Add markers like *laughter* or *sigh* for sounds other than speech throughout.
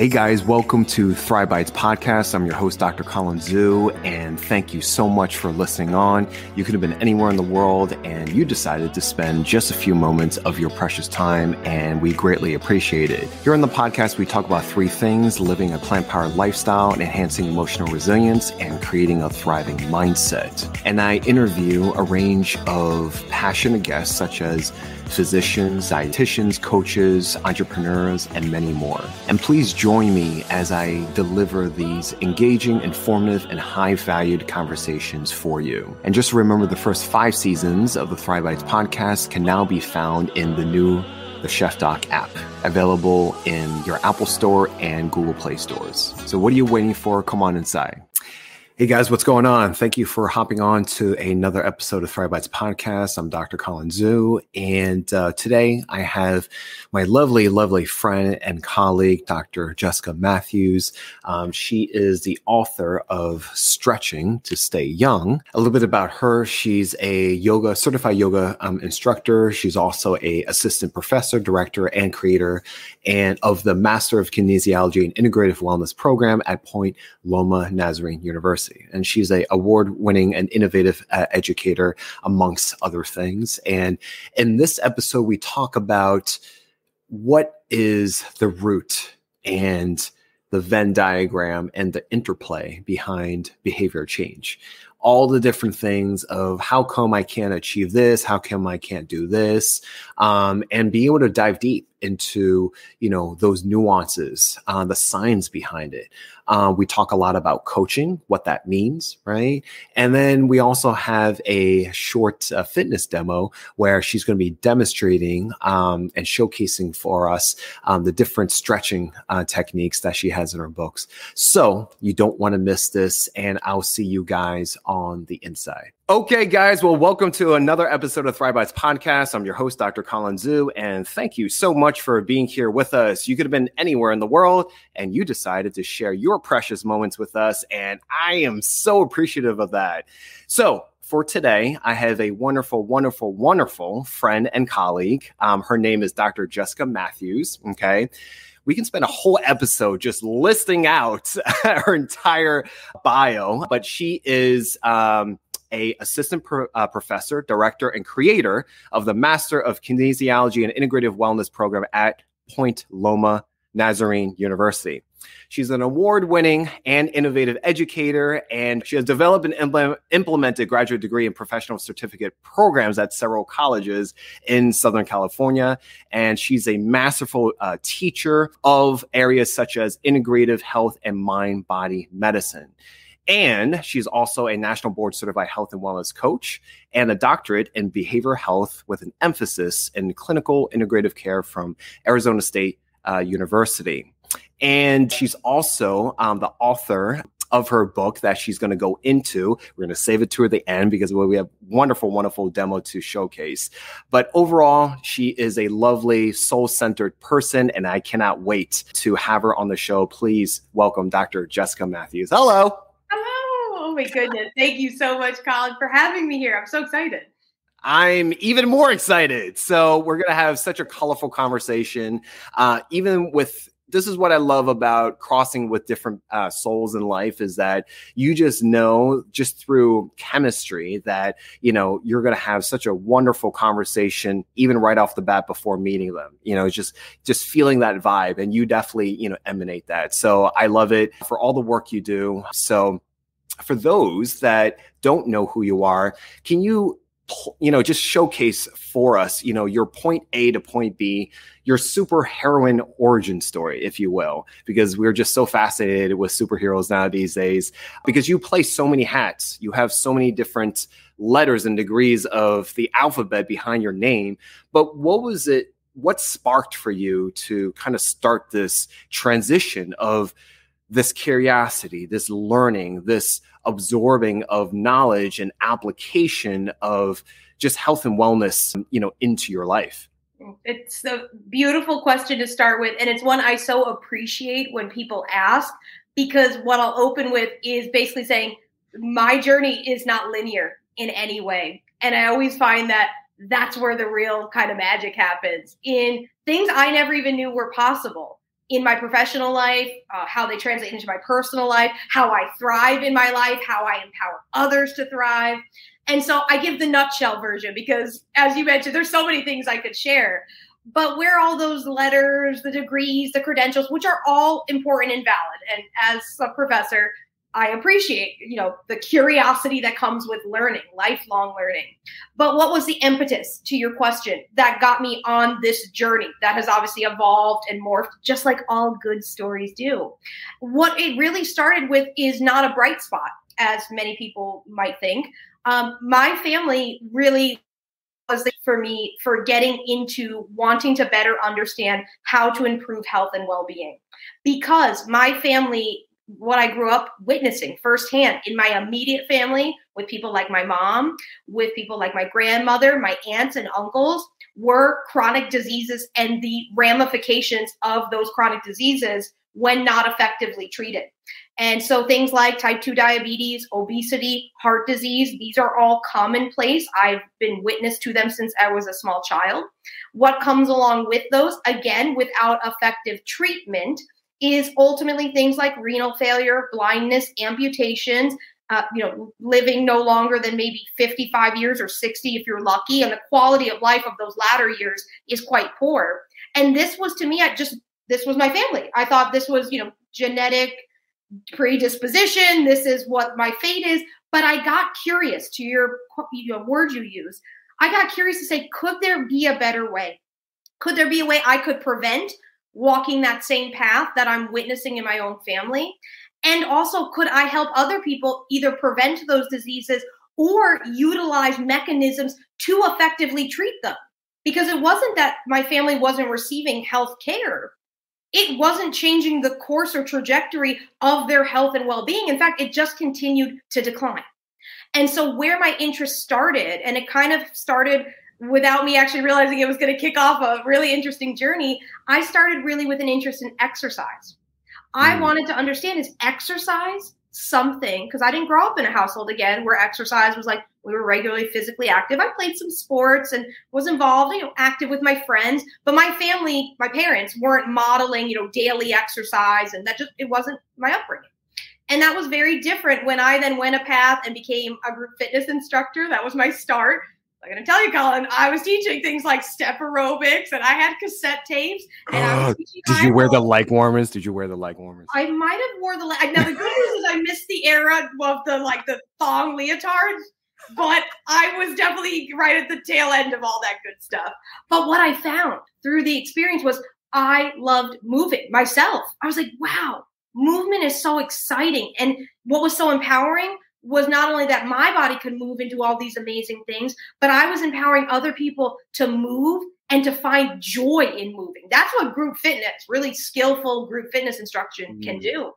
Hey guys, welcome to Thrive Bites podcast. I'm your host, Dr. Colin Zhu, and thank you so much for listening on. You could have been anywhere in the world and you decided to spend just a few moments of your precious time, and we greatly appreciate it. Here on the podcast, we talk about three things living a plant powered lifestyle, enhancing emotional resilience, and creating a thriving mindset. And I interview a range of passionate guests such as physicians, dietitians, coaches, entrepreneurs, and many more. And please join me as I deliver these engaging, informative, and high valued conversations for you. And just remember the first five seasons of the Thrive Bites podcast can now be found in the new the Chef Doc app, available in your Apple Store and Google Play stores. So, what are you waiting for? Come on inside. Hey guys, what's going on? Thank you for hopping on to another episode of Thrive Bites podcast. I'm Dr. Colin Zhu, and uh, today I have my lovely, lovely friend and colleague, Dr. Jessica Matthews. Um, she is the author of Stretching to Stay Young. A little bit about her: she's a yoga certified yoga um, instructor. She's also a assistant professor, director, and creator, and of the Master of Kinesiology and Integrative Wellness program at Point Loma Nazarene University. And she's a award-winning and innovative uh, educator, amongst other things. And in this episode, we talk about what is the root and the Venn diagram and the interplay behind behavior change. All the different things of how come I can't achieve this, how come I can't do this, um, and be able to dive deep into you know those nuances, uh, the science behind it. Uh, we talk a lot about coaching, what that means, right? And then we also have a short uh, fitness demo where she's going to be demonstrating um, and showcasing for us um, the different stretching uh, techniques that she has in her books. So you don't want to miss this, and I'll see you guys on the inside. Okay, guys. Well, welcome to another episode of Thrive Bites podcast. I'm your host, Dr. Colin Zhu, and thank you so much for being here with us. You could have been anywhere in the world, and you decided to share your precious moments with us, and I am so appreciative of that. So, for today, I have a wonderful, wonderful, wonderful friend and colleague. Um, her name is Dr. Jessica Matthews. Okay we can spend a whole episode just listing out *laughs* her entire bio, but she is um, a assistant pro, uh, professor, director, and creator of the Master of Kinesiology and Integrative Wellness program at Point Loma Nazarene University. She's an award winning and innovative educator, and she has developed and implement, implemented graduate degree and professional certificate programs at several colleges in Southern California. And she's a masterful uh, teacher of areas such as integrative health and mind body medicine. And she's also a national board certified health and wellness coach and a doctorate in behavioral health with an emphasis in clinical integrative care from Arizona State uh, University. And she's also um, the author of her book that she's going to go into. We're going to save it to the end because we have wonderful, wonderful demo to showcase. But overall, she is a lovely, soul centered person, and I cannot wait to have her on the show. Please welcome Dr. Jessica Matthews. Hello. My goodness. Thank you so much, Colin, for having me here. I'm so excited. I'm even more excited. So, we're going to have such a colorful conversation, uh, even with this is what I love about crossing with different uh, souls in life is that you just know just through chemistry that you know you're going to have such a wonderful conversation even right off the bat before meeting them. You know, just just feeling that vibe, and you definitely you know emanate that. So I love it for all the work you do. So for those that don't know who you are, can you you know just showcase for us you know your point a to point b your super heroine origin story if you will because we're just so fascinated with superheroes now these days because you play so many hats. You have so many different letters and degrees of the alphabet behind your name but what was it what sparked for you to kind of start this transition of this curiosity, this learning, this absorbing of knowledge and application of just health and wellness, you know, into your life? It's a beautiful question to start with. And it's one I so appreciate when people ask, because what I'll open with is basically saying, my journey is not linear in any way. And I always find that that's where the real kind of magic happens in things I never even knew were possible in my professional life, uh, how they translate into my personal life, how I thrive in my life, how I empower others to thrive. And so I give the nutshell version because, as you mentioned, there's so many things I could share. But where all those letters, the degrees, the credentials, which are all important and valid. And as a professor, I appreciate, you know, the curiosity that comes with learning, lifelong learning. But what was the impetus to your question that got me on this journey that has obviously evolved and morphed just like all good stories do? What it really started with is not a bright spot, as many people might think. Um, my family really was for me for getting into wanting to better understand how to improve health and well-being because my family what I grew up witnessing firsthand in my immediate family with people like my mom, with people like my grandmother, my aunts and uncles were chronic diseases and the ramifications of those chronic diseases when not effectively treated. And so things like type 2 diabetes, obesity, heart disease, these are all commonplace. I've been witness to them since I was a small child. What comes along with those, again, without effective treatment, is ultimately things like renal failure, blindness, amputations, uh, you know, living no longer than maybe 55 years or 60 if you're lucky, and the quality of life of those latter years is quite poor. And this was to me, I just this was my family. I thought this was, you know, genetic predisposition. This is what my fate is. But I got curious to your you know, word you use. I got curious to say, could there be a better way? Could there be a way I could prevent walking that same path that I'm witnessing in my own family? And also, could I help other people either prevent those diseases or utilize mechanisms to effectively treat them? Because it wasn't that my family wasn't receiving health care, it wasn't changing the course or trajectory of their health and well being. In fact, it just continued to decline. And so, where my interest started, and it kind of started without me actually realizing it was going to kick off a really interesting journey, I started really with an interest in exercise. I mm. wanted to understand is exercise something because I didn't grow up in a household again where exercise was like we were regularly physically active. I played some sports and was involved, you know, active with my friends, but my family, my parents weren't modeling, you know, daily exercise and that just it wasn't my upbringing. And that was very different when I then went a path and became a group fitness instructor. That was my start. I'm gonna tell you, Colin, I was teaching things like step aerobics, and I had cassette tapes. And did you wear the leg warmers? Did you wear the leg warmers? I might have wore the leg. Now the good news is I missed the era of the like the thong leotards, but I was definitely right at the tail end of all that good stuff. But what I found through the experience was I loved moving myself. I was like, wow, movement is so exciting, and what was so empowering was not only that my body could move and do all these amazing things, but I was empowering other people to move and to find joy in moving. That's what group fitness, really skillful group fitness instruction mm. can do.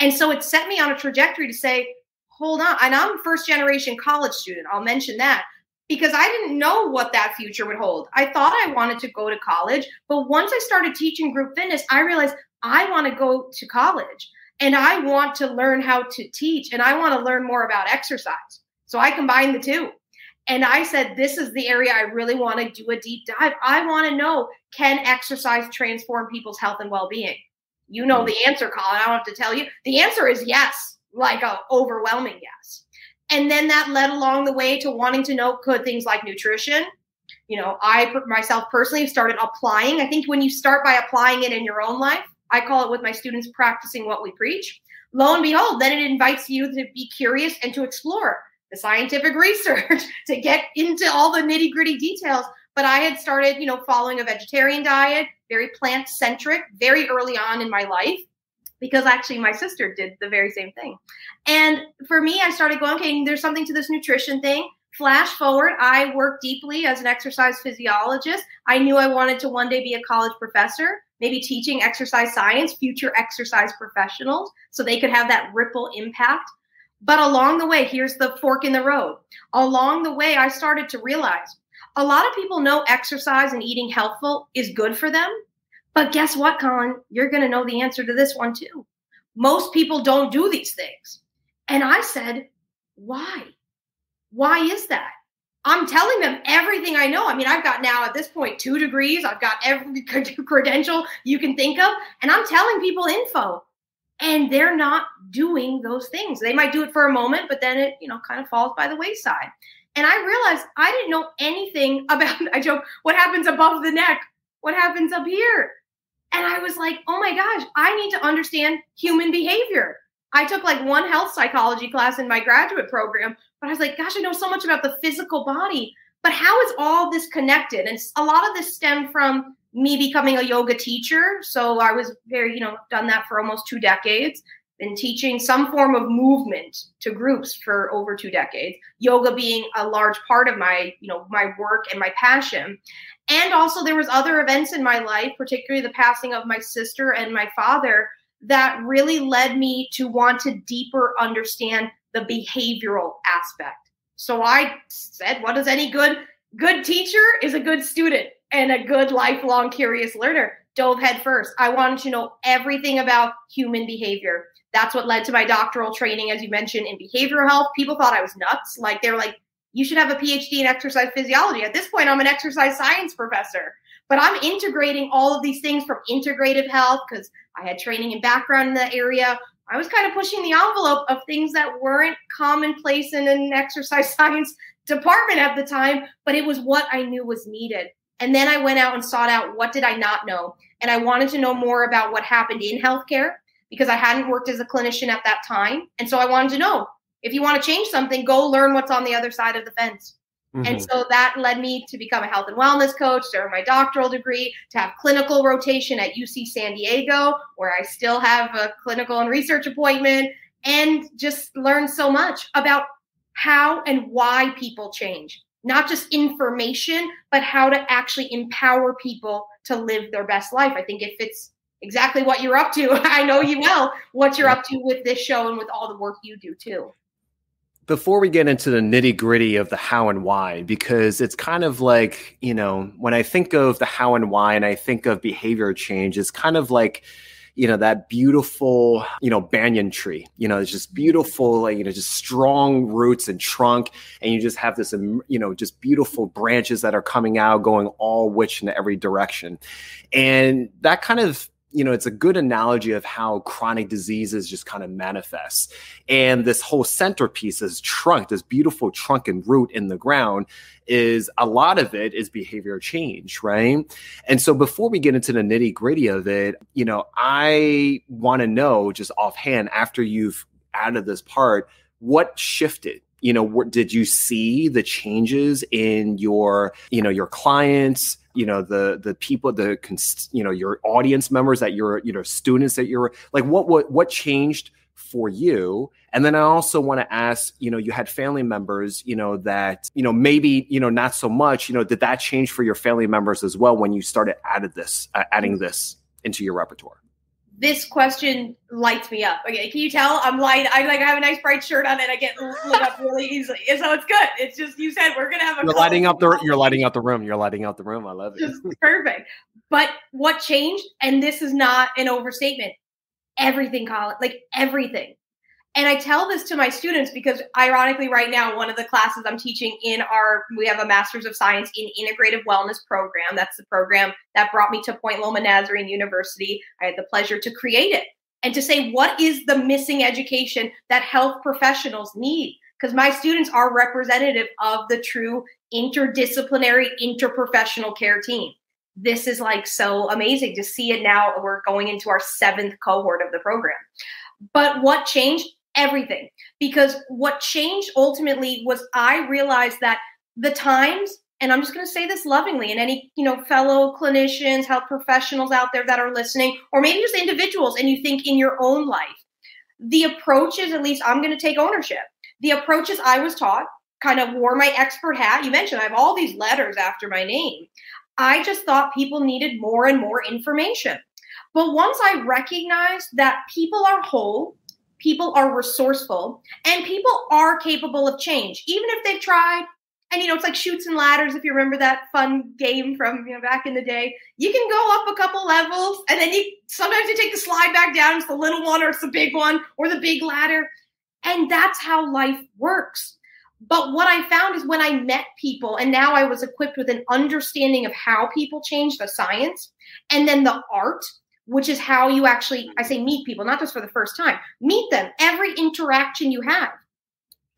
And so it set me on a trajectory to say, hold on. And I'm a first generation college student. I'll mention that because I didn't know what that future would hold. I thought I wanted to go to college, but once I started teaching group fitness, I realized I want to go to college and I want to learn how to teach and I want to learn more about exercise. So I combined the two. And I said, this is the area I really want to do a deep dive. I want to know can exercise transform people's health and well being? You know hmm. the answer, Colin. I don't have to tell you. The answer is yes, like a overwhelming yes. And then that led along the way to wanting to know could things like nutrition. You know, I myself personally started applying. I think when you start by applying it in your own life, I call it with my students practicing what we preach. Lo and behold, then it invites you to be curious and to explore the scientific research, *laughs* to get into all the nitty gritty details. But I had started, you know, following a vegetarian diet, very plant centric, very early on in my life, because actually my sister did the very same thing. And for me, I started going, okay, there's something to this nutrition thing. Flash forward, I worked deeply as an exercise physiologist. I knew I wanted to one day be a college professor maybe teaching exercise science, future exercise professionals, so they could have that ripple impact. But along the way, here's the fork in the road. Along the way, I started to realize a lot of people know exercise and eating healthful is good for them. But guess what, Colin? You're going to know the answer to this one too. Most people don't do these things. And I said, why? Why is that? I'm telling them everything I know. I mean, I've got now at this point two degrees. I've got every *laughs* credential you can think of, and I'm telling people info. And they're not doing those things. They might do it for a moment, but then it, you know, kind of falls by the wayside. And I realized I didn't know anything *laughs* about, I joke, what happens above the neck, what happens up here. And I was like, oh my gosh, I need to understand human behavior. I took like one health psychology class in my graduate program, but I was like, gosh, I know so much about the physical body. But how is all this connected? And a lot of this stemmed from me becoming a yoga teacher. So I was very, you know, done that for almost two decades, been teaching some form of movement to groups for over two decades. Yoga being a large part of my, you know, my work and my passion. And also there was other events in my life, particularly the passing of my sister and my father, that really led me to want to deeper understand the behavioral aspect. So I said, what does any good good teacher is a good student and a good lifelong curious learner. Dove head first. I wanted to know everything about human behavior. That's what led to my doctoral training, as you mentioned, in behavioral health. People thought I was nuts. Like they were like, you should have a PhD in exercise physiology. At this point, I'm an exercise science professor. But I'm integrating all of these things from integrative health because I had training and background in that area. I was kind of pushing the envelope of things that weren't commonplace in an exercise *laughs* science department at the time, but it was what I knew was needed. And then I went out and sought out what did I not know? And I wanted to know more about what happened in healthcare because I hadn't worked as a clinician at that time. And so I wanted to know if you want to change something, go learn what's on the other side of the fence. Mm-hmm. And so that led me to become a health and wellness coach, to earn my doctoral degree, to have clinical rotation at UC San Diego, where I still have a clinical and research appointment, and just learn so much about how and why people change. Not just information, but how to actually empower people to live their best life. I think it fits exactly what you're up to. *laughs* I know you well what you're up to with this show and with all the work you do too before we get into the nitty gritty of the how and why, because it's kind of like, you know, when I think of the how and why and I think of behavior change, it's kind of like, you know, that beautiful, you know, banyan tree, you know, it's just beautiful, like, you know, just strong roots and trunk. And you just have this, you know, just beautiful branches that are coming out, going all which in every direction. And that kind of you know, it's a good analogy of how chronic diseases just kind of manifest. And this whole centerpiece, this trunk, this beautiful trunk and root in the ground, is a lot of it is behavior change, right? And so before we get into the nitty gritty of it, you know, I want to know just offhand after you've added this part, what shifted? you know what, did you see the changes in your you know your clients you know the the people the you know your audience members that you're you know students that you're like what what what changed for you? And then i also want to ask you know you had family members you know that you know maybe you know not so much you know did that change for your family members as well when you started added this uh, adding this into your repertoire this question lights me up. Okay, can you tell I'm light? I like I have a nice bright shirt on and I get lit up really easily. So it's good. It's just you said we're gonna have a. You're lighting up the. You're lighting up the room. You're lighting up the room. I love it. Just perfect. But what changed? And this is not an overstatement. Everything, Colin. Like everything. And I tell this to my students because, ironically, right now, one of the classes I'm teaching in our, we have a Master's of Science in Integrative Wellness program. That's the program that brought me to Point Loma Nazarene University. I had the pleasure to create it and to say, what is the missing education that health professionals need? Because my students are representative of the true interdisciplinary, interprofessional care team. This is like so amazing to see it now. We're going into our seventh cohort of the program. But what changed? Everything because what changed ultimately was I realized that the times and I'm just going to say this lovingly and any, you know, fellow clinicians, health professionals out there that are listening or maybe just individuals and you think in your own life. The approaches at least I'm going to take ownership. The approaches I was taught kind of wore my expert hat. You mentioned I have all these letters after my name. I just thought people needed more and more information. But once I recognized that people are whole, people are resourceful and people are capable of change even if they've tried and you know it's like Chutes and Ladders if you remember that fun game from you know back in the day. You can go up a couple levels and then you sometimes you take the slide back down it's the little one or it's the big one or the big ladder and that's how life works. But what I found is when I met people, and now I was equipped with an understanding of how people change the science and then the art, which is how you actually, I say, meet people, not just for the first time, meet them every interaction you have.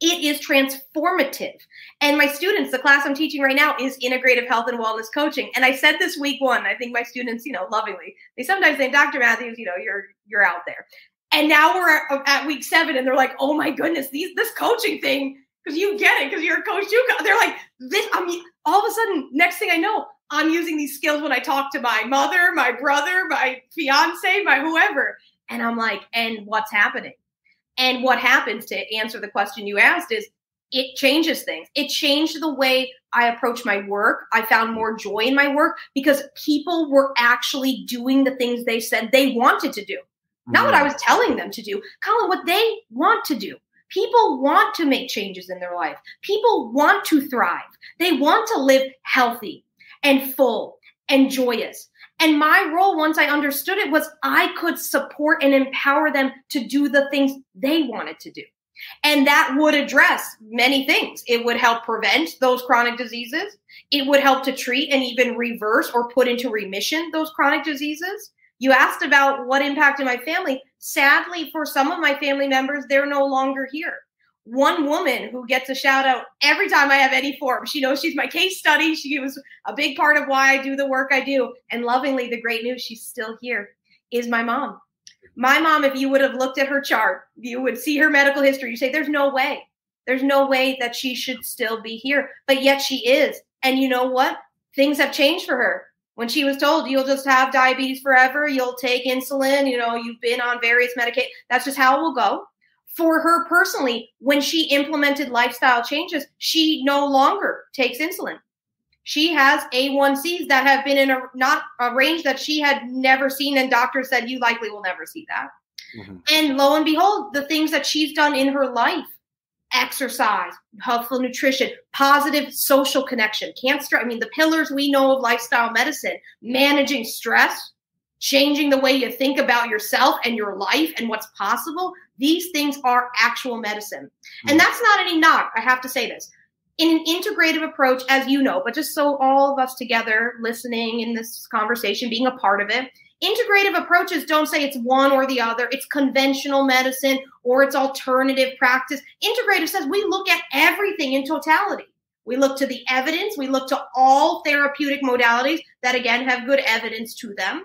It is transformative. And my students, the class I'm teaching right now is integrative health and wellness coaching. And I said this week one, I think my students, you know, lovingly, they sometimes say, Dr. Matthews, you know, you're you're out there. And now we're at, uh, at week seven, and they're like, "Oh my goodness, these this coaching thing because you get it because you're a coach too. They're like this. I mean, all of a sudden, next thing I know, I'm using these skills when I talk to my mother, my brother, my fiance, my whoever, and I'm like, and what's happening? And what happens to answer the question you asked is it changes things. It changed the way I approach my work. I found more joy in my work because people were actually doing the things they said they wanted to do. Not what I mm-hmm. was telling them to do, Colin, what they want to do. People want to make changes in their life. People want to thrive. They want to live healthy and full and joyous. And my role, once I understood it, was I could support and empower them to do the things they wanted to do. And that would address many things. It would help prevent those chronic diseases. It would help to treat and even reverse or put into remission those chronic diseases. You asked about what impacted my family. Sadly, for some of my family members, they're no longer here. One woman who gets a shout out every time I have any form. She knows she's my case study. She was a big part of why I do the work I do. And lovingly, the great news, she's still here, is my mom. My mom, if you would have looked at her chart, you would see her medical history. You say, there's no way. There's no way that she should still be here. But yet she is. And you know what? Things have changed for her when she was told you'll just have diabetes forever, you'll take insulin, you know, you've been on various medications. That's just how it will go. For her personally, when she implemented lifestyle changes, she no longer takes insulin. She has A1Cs that have been in a not a range that she had never seen, and doctors said you likely will never see that. Mm-hmm. And lo and behold, the things that she's done in her life exercise, healthful nutrition, positive social connection. Stress. I mean, the pillars we know of lifestyle medicine, managing stress, changing the way you think about yourself and your life and what's possible. These things are actual medicine. And mm. that's not any knock. I have to say this. In an integrative approach, as you know, but just so all of us together listening in this conversation, being a part of it, integrative approaches don't say it's one or the other, it's conventional medicine or it's alternative practice. Integrative says we look at everything in totality. We look to the evidence, we look to all therapeutic modalities that, again, have good evidence to them,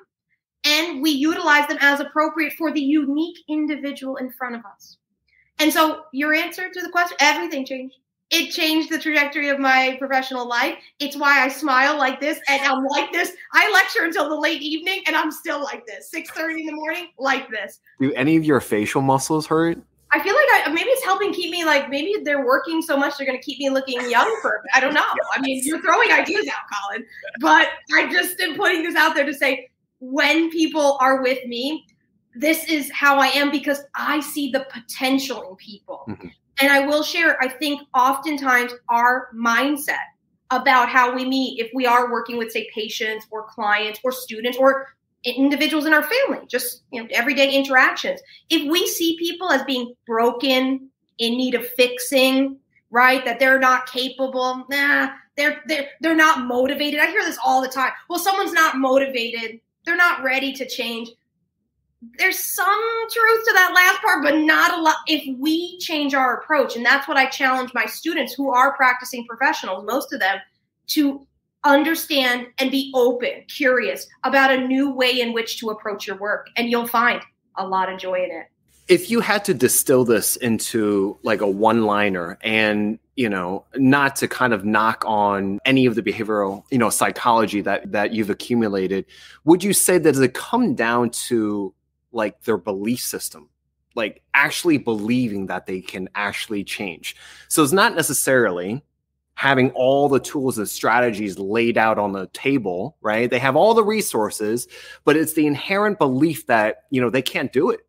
and we utilize them as appropriate for the unique individual in front of us. And so, your answer to the question everything changed it changed the trajectory of my professional life. It's why I smile like this and I'm like this. I lecture until the late evening and I'm still like this. 6:30 in the morning, like this. Do any of your facial muscles hurt? I feel like I, maybe it's helping keep me like maybe they're working so much they're going to keep me looking young for. I don't know. I mean, you're throwing ideas out, Colin, but I just am putting this out there to say when people are with me, this is how I am because I see the potential in people. Mm-hmm. And I will share, I think oftentimes our mindset about how we meet, if we are working with, say, patients or clients or students or individuals in our family, just you know, everyday interactions. If we see people as being broken, in need of fixing, right? That they're not capable, nah, they're they're they're not motivated. I hear this all the time. Well, someone's not motivated, they're not ready to change there's some truth to that last part, but not a lot. If we change our approach, and that's what I challenge my students who are practicing professionals, most of them, to understand and be open, curious about a new way in which to approach your work. And you'll find a lot of joy in it. If you had to distill this into like a one liner and you know not to kind of knock on any of the behavioral you know psychology that that you've accumulated would you say that does it come down to like their belief system? Like actually believing that they can actually change. So it's not necessarily having all the tools and strategies laid out on the table right? They have all the resources but it's the inherent belief that you know they can't do it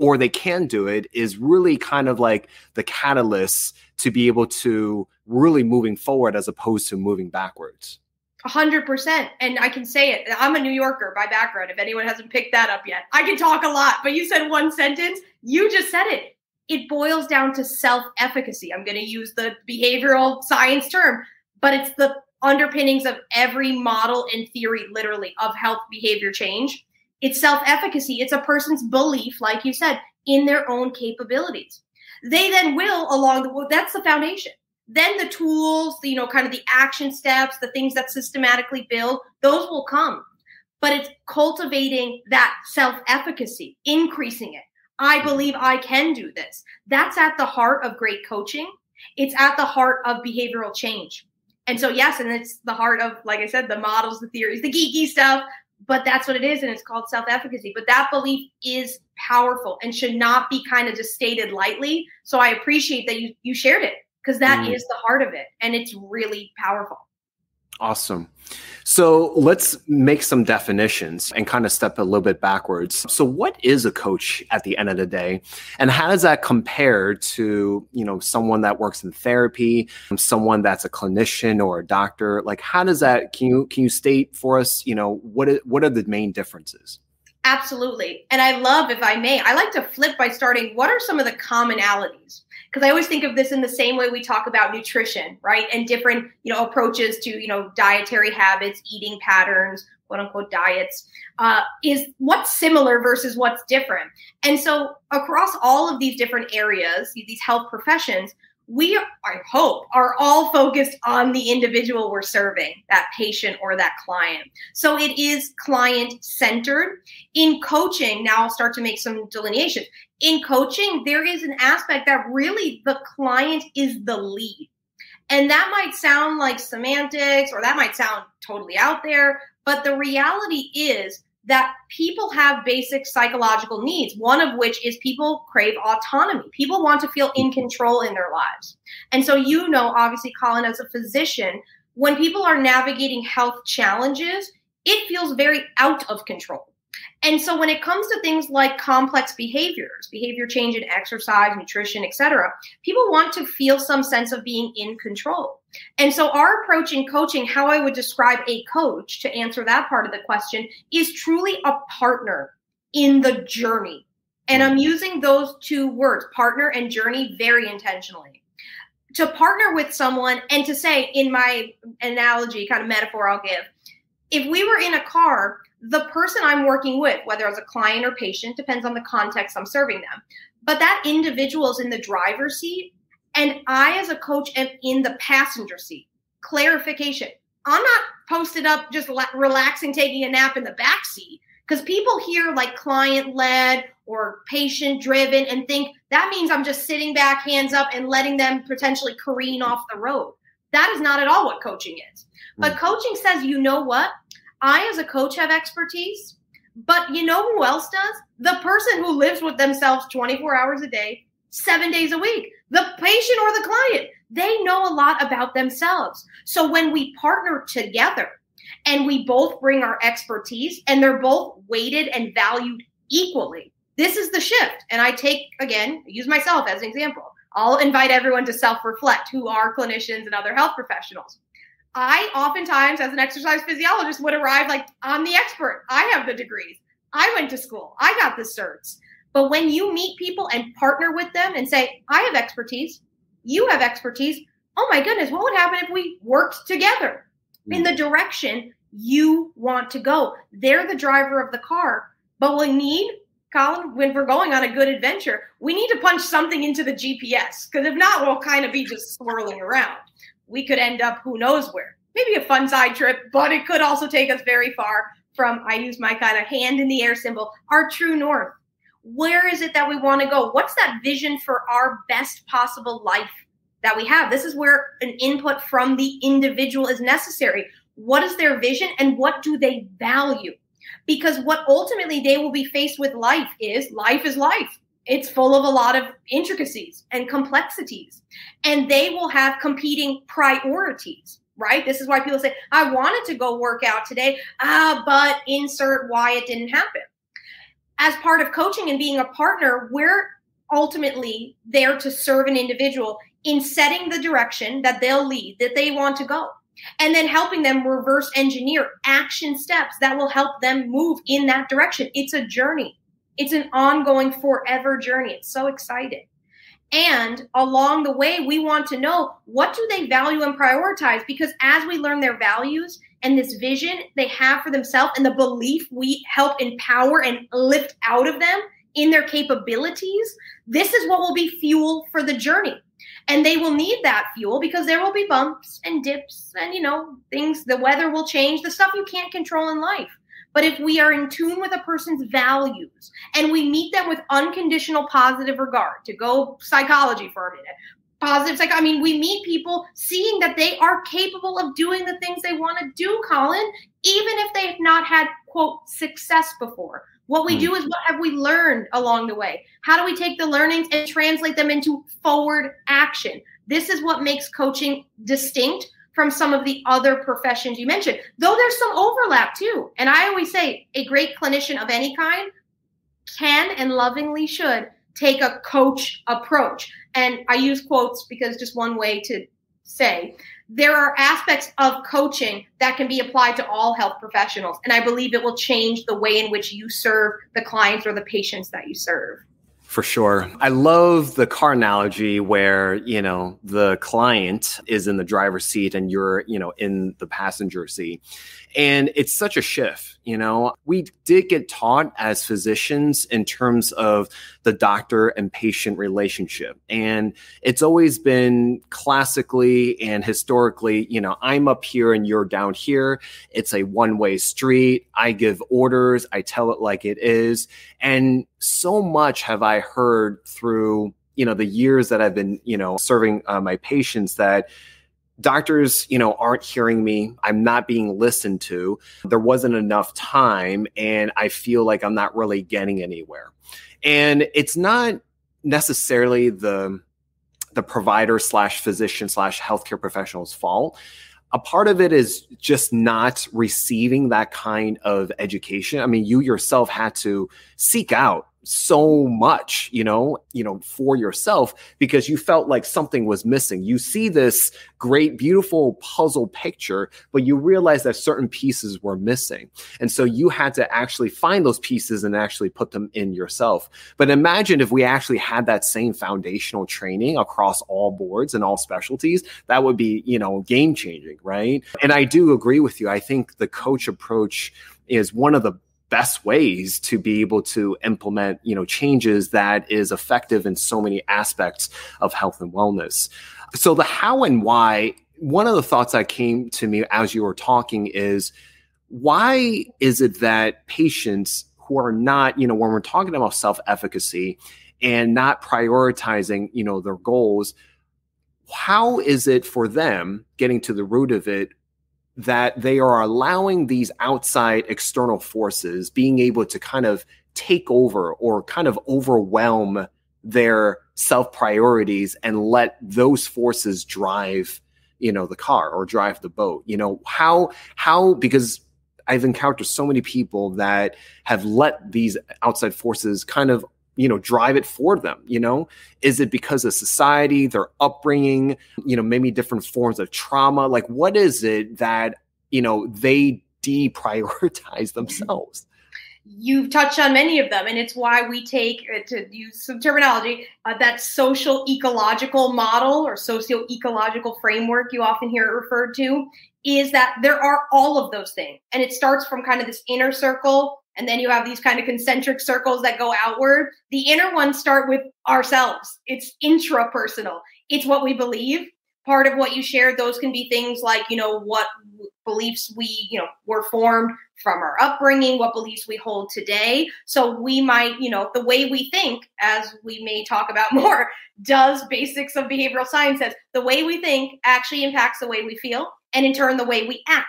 or they can do it is really kind of like the catalyst to be able to really moving forward as opposed to moving backwards hundred percent. And I can say it. I'm a New Yorker by background. If anyone hasn't picked that up yet, I can talk a lot, but you said one sentence. You just said it. it boils down to self efficacy. I'm going to use the behavioral science term, but it's the underpinnings of every model and theory, literally, of health behavior change. It's self efficacy. It's a person's belief, like you said, in their own capabilities. They then will, along the way, that's the foundation. Then the tools, you know, kind of the action steps, the things that systematically build, those will come. But it's cultivating that self efficacy, increasing it. I mm-hmm. believe I can do this. That's at the heart of great coaching. It's at the heart of behavioral change. And so, yes, and it's the heart of, like I said, the models, the theories, the geeky stuff, but that's what it is. And it's called self efficacy. But that belief is powerful and should not be kind of just stated lightly. So I appreciate that you, you shared it because that mm. is the heart of it. And it's really powerful. Awesome. So let's make some definitions and kind of step a little bit backwards. So what is a coach at the end of the day? And how does that compare to, you know, someone that works in therapy, someone that's a clinician or a doctor? Like how does that can you can you state for us, you know, what is, what are the main differences? Absolutely. And I love, if I may, I like to flip by starting what are some of the commonalities? Because I always think of this in the same way we talk about nutrition, right? And different, you know, approaches to, you know, dietary habits, eating patterns, quote unquote diets, uh, is what's similar versus what's different. And so across all of these different areas, these health professions, we, I hope, are all focused on the individual we're serving, that patient or that client. So it is client centered. In coaching, now I'll start to make some delineation. In coaching, there is an aspect that really the client is the lead. And that might sound like semantics or that might sound totally out there, but the reality is that people have basic psychological needs, one of which is people crave autonomy. People want to feel in control in their lives. And so, you know, obviously, Colin, as a physician, when people are navigating health challenges, it feels very out of control. And so when it comes to things like complex behaviors, behavior change in exercise, nutrition, etc., people want to feel some sense of being in control. And so our approach in coaching, how I would describe a coach to answer that part of the question, is truly a partner in the journey. And I'm mm. using those two words, partner and journey, very intentionally. To partner with someone and to say, in my analogy, kind of metaphor I'll give, if we were in a car, the person I'm working with, whether as a client or patient, depends on the context I'm serving them. But that individual is in the driver's seat, and I, as a coach, am in the passenger seat. Clarification I'm not posted up just la- relaxing, taking a nap in the back seat because people hear like client led or patient driven and think that means I'm just sitting back, hands up, and letting them potentially careen off the road. That is not at all what coaching is. But hmm. coaching says, you know what? I, as a coach, have expertise, but you know who else does? The person who lives with themselves 24 hours a day, seven days a week, the patient or the client. They know a lot about themselves. So when we partner together and we both bring our expertise and they're both weighted and valued equally, this is the shift. And I take, again, use myself as an example. I'll invite everyone to self reflect who are clinicians and other health professionals. I oftentimes, as an exercise physiologist, would arrive like, I'm the expert. I have the degrees. I went to school. I got the certs. But when you meet people and partner with them and say, I have expertise, you have expertise, oh my goodness, what would happen if we worked together mm. in the direction you want to go? They're the driver of the car. But we need, Colin, when we're going on a good adventure, we need to punch something into the GPS because if not, we'll kind of be just swirling around we could end up who knows where. Maybe a fun side trip, but it could also take us very far from, I use my kind of hand in the air symbol, our true north. Where is it that we want to go? What's that vision for our best possible life that we have? This is where an input from the individual is necessary. What is their vision and what do they value? Because what ultimately they will be faced with life is life is life it's full of a lot of intricacies and complexities. And they will have competing priorities right? This is why people say i wanted to go work out today ah but insert why it didn't happen. As part of coaching and being a partner we're ultimately there to serve an individual in setting the direction that they'll lead that they want to go and then helping them reverse engineer action steps that will help them move in that direction. It's a journey it's an ongoing forever journey. It's so exciting. And along the way, we want to know what do they value and prioritize because as we learn their values and this vision they have for themselves and the belief we help empower and lift out of them in their capabilities, this is what will be fuel for the journey. And they will need that fuel because there will be bumps and dips and, you know, things, the weather will change, the stuff you can't control in life. But if we are in tune with a person's values and we meet them with unconditional positive regard, to go psychology for a minute, positive psych, I mean, we meet people seeing that they are capable of doing the things they want to do, Colin, even if they've not had, quote, success before. What we mm. do is what have we learned along the way? How do we take the learnings and translate them into forward action? This is what makes coaching distinct from some of the other professions you mentioned, though there's some overlap too. And I always say a great clinician of any kind can and lovingly should take a coach approach. And I use quotes because just one way to say there are aspects of coaching that can be applied to all health professionals. And I believe it will change the way in which you serve the clients or the patients that you serve. For sure. I love the car analogy where, you know, the client is in the driver's seat and you're, you know, in the passenger seat. And it's such a shift, you know. We did get taught as physicians in terms of the doctor and patient relationship. And it's always been classically and historically, you know, I'm up here and you're down here. It's a one way street. I give orders, I tell it like it is. And so much have I heard through, you know, the years that I've been, you know, serving uh, my patients that doctors you know aren't hearing me. I'm not being listened to. There wasn't enough time and i feel like i'm not really getting anywhere. And it's not necessarily the the provider slash physician slash healthcare professional's fault. A part of it is just not receiving that kind of education. I mean you yourself had to seek out so much you know you know for yourself because you felt like something was missing. You see this great beautiful puzzle picture but you realize that certain pieces were missing. And so you had to actually find those pieces and actually put them in yourself. But imagine if we actually had that same foundational training across all boards and all specialties that would be you know game changing right? And i do agree with you. I think the coach approach is one of the best ways to be able to implement you know changes that is effective in so many aspects of health and wellness. So the how and why one of the thoughts that came to me as you were talking is why is it that patients who are not you know when we're talking about self-efficacy and not prioritizing you know their goals how is it for them getting to the root of it that they are allowing these outside external forces being able to kind of take over or kind of overwhelm their self priorities and let those forces drive you know the car or drive the boat. You know how how because i've encountered so many people that have let these outside forces kind of you know drive it for them you know? Is it because of society their upbringing you know maybe different forms of trauma? Like what is it that you know they deprioritize *laughs* themselves? You've touched on many of them and it's why we take uh, to use some terminology uh, that social ecological model or socio ecological framework you often hear it referred to is that there are all of those things and it starts from kind of this inner circle and then you have these kind of concentric circles that go outward. The inner ones start with ourselves. It's intrapersonal. It's what we believe. Part of what you shared, those can be things like, you know, what beliefs we, you know, were formed from our upbringing, what beliefs we hold today. So we might, you know, the way we think, as we may talk about *laughs* more, does basics of behavioral science says the way we think actually impacts the way we feel, and in turn, the way we act.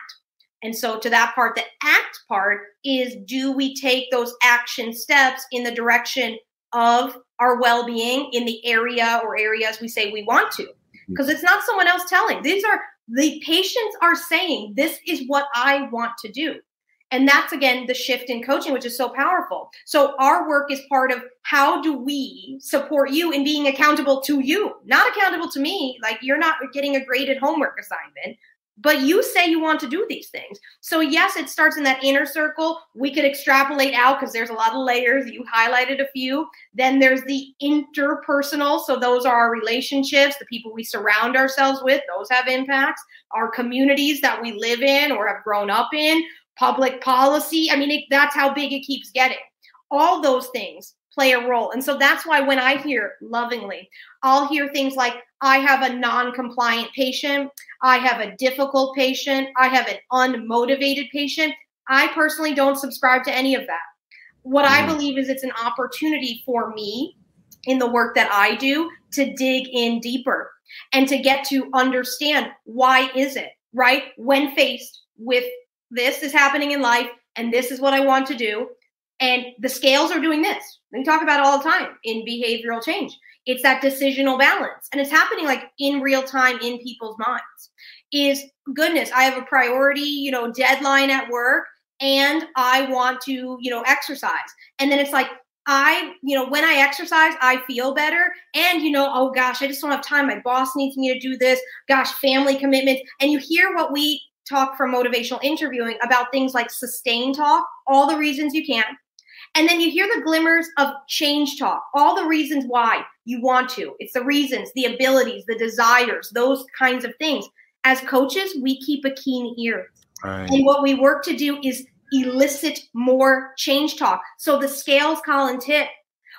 And so, to that part, the act part is do we take those action steps in the direction of our well being in the area or areas we say we want to? Because mm-hmm. it's not someone else telling. These are the patients are saying, this is what I want to do. And that's again the shift in coaching, which is so powerful. So, our work is part of how do we support you in being accountable to you, not accountable to me. Like, you're not getting a graded homework assignment but you say you want to do these things. So, yes, it starts in that inner circle. We could extrapolate out because there's a lot of layers. You highlighted a few. Then there's the interpersonal. So, those are our relationships, the people we surround ourselves with, those have impacts. Our communities that we live in or have grown up in, public policy. I mean, it, that's how big it keeps getting. All those things play a role. And so that's why when I hear lovingly, I'll hear things like, I have a non compliant patient, I have a difficult patient, I have an unmotivated patient. I personally don't subscribe to any of that. What I mm-hmm. believe is it's an opportunity for me in the work that I do to dig in deeper and to get to understand why is it, right? When faced with this is happening in life and this is what I want to do and the scales are doing this. We talk about all the time in behavioral change. It's that decisional balance. And it's happening like in real time in people's minds. Is goodness, I have a priority, you know, deadline at work and I want to, you know, exercise. And then it's like, I, you know, when I exercise, I feel better. And, you know, oh gosh, I just don't have time. My boss needs me to do this. Gosh, family commitments. And you hear what we talk from motivational interviewing about things like sustain talk, all the reasons you can, and then you hear the glimmers of change talk, all the reasons why you want to. It's the reasons, the abilities, the desires, those kinds of things. As coaches, we keep a keen ear. Right. And what we work to do is elicit more change talk. So the scales, Colin, tip,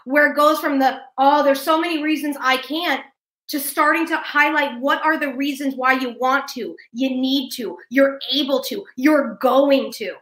where it goes from the, oh, there's so many reasons I can't, to starting to highlight what are the reasons why you want to, you need to, you're able to, you're going to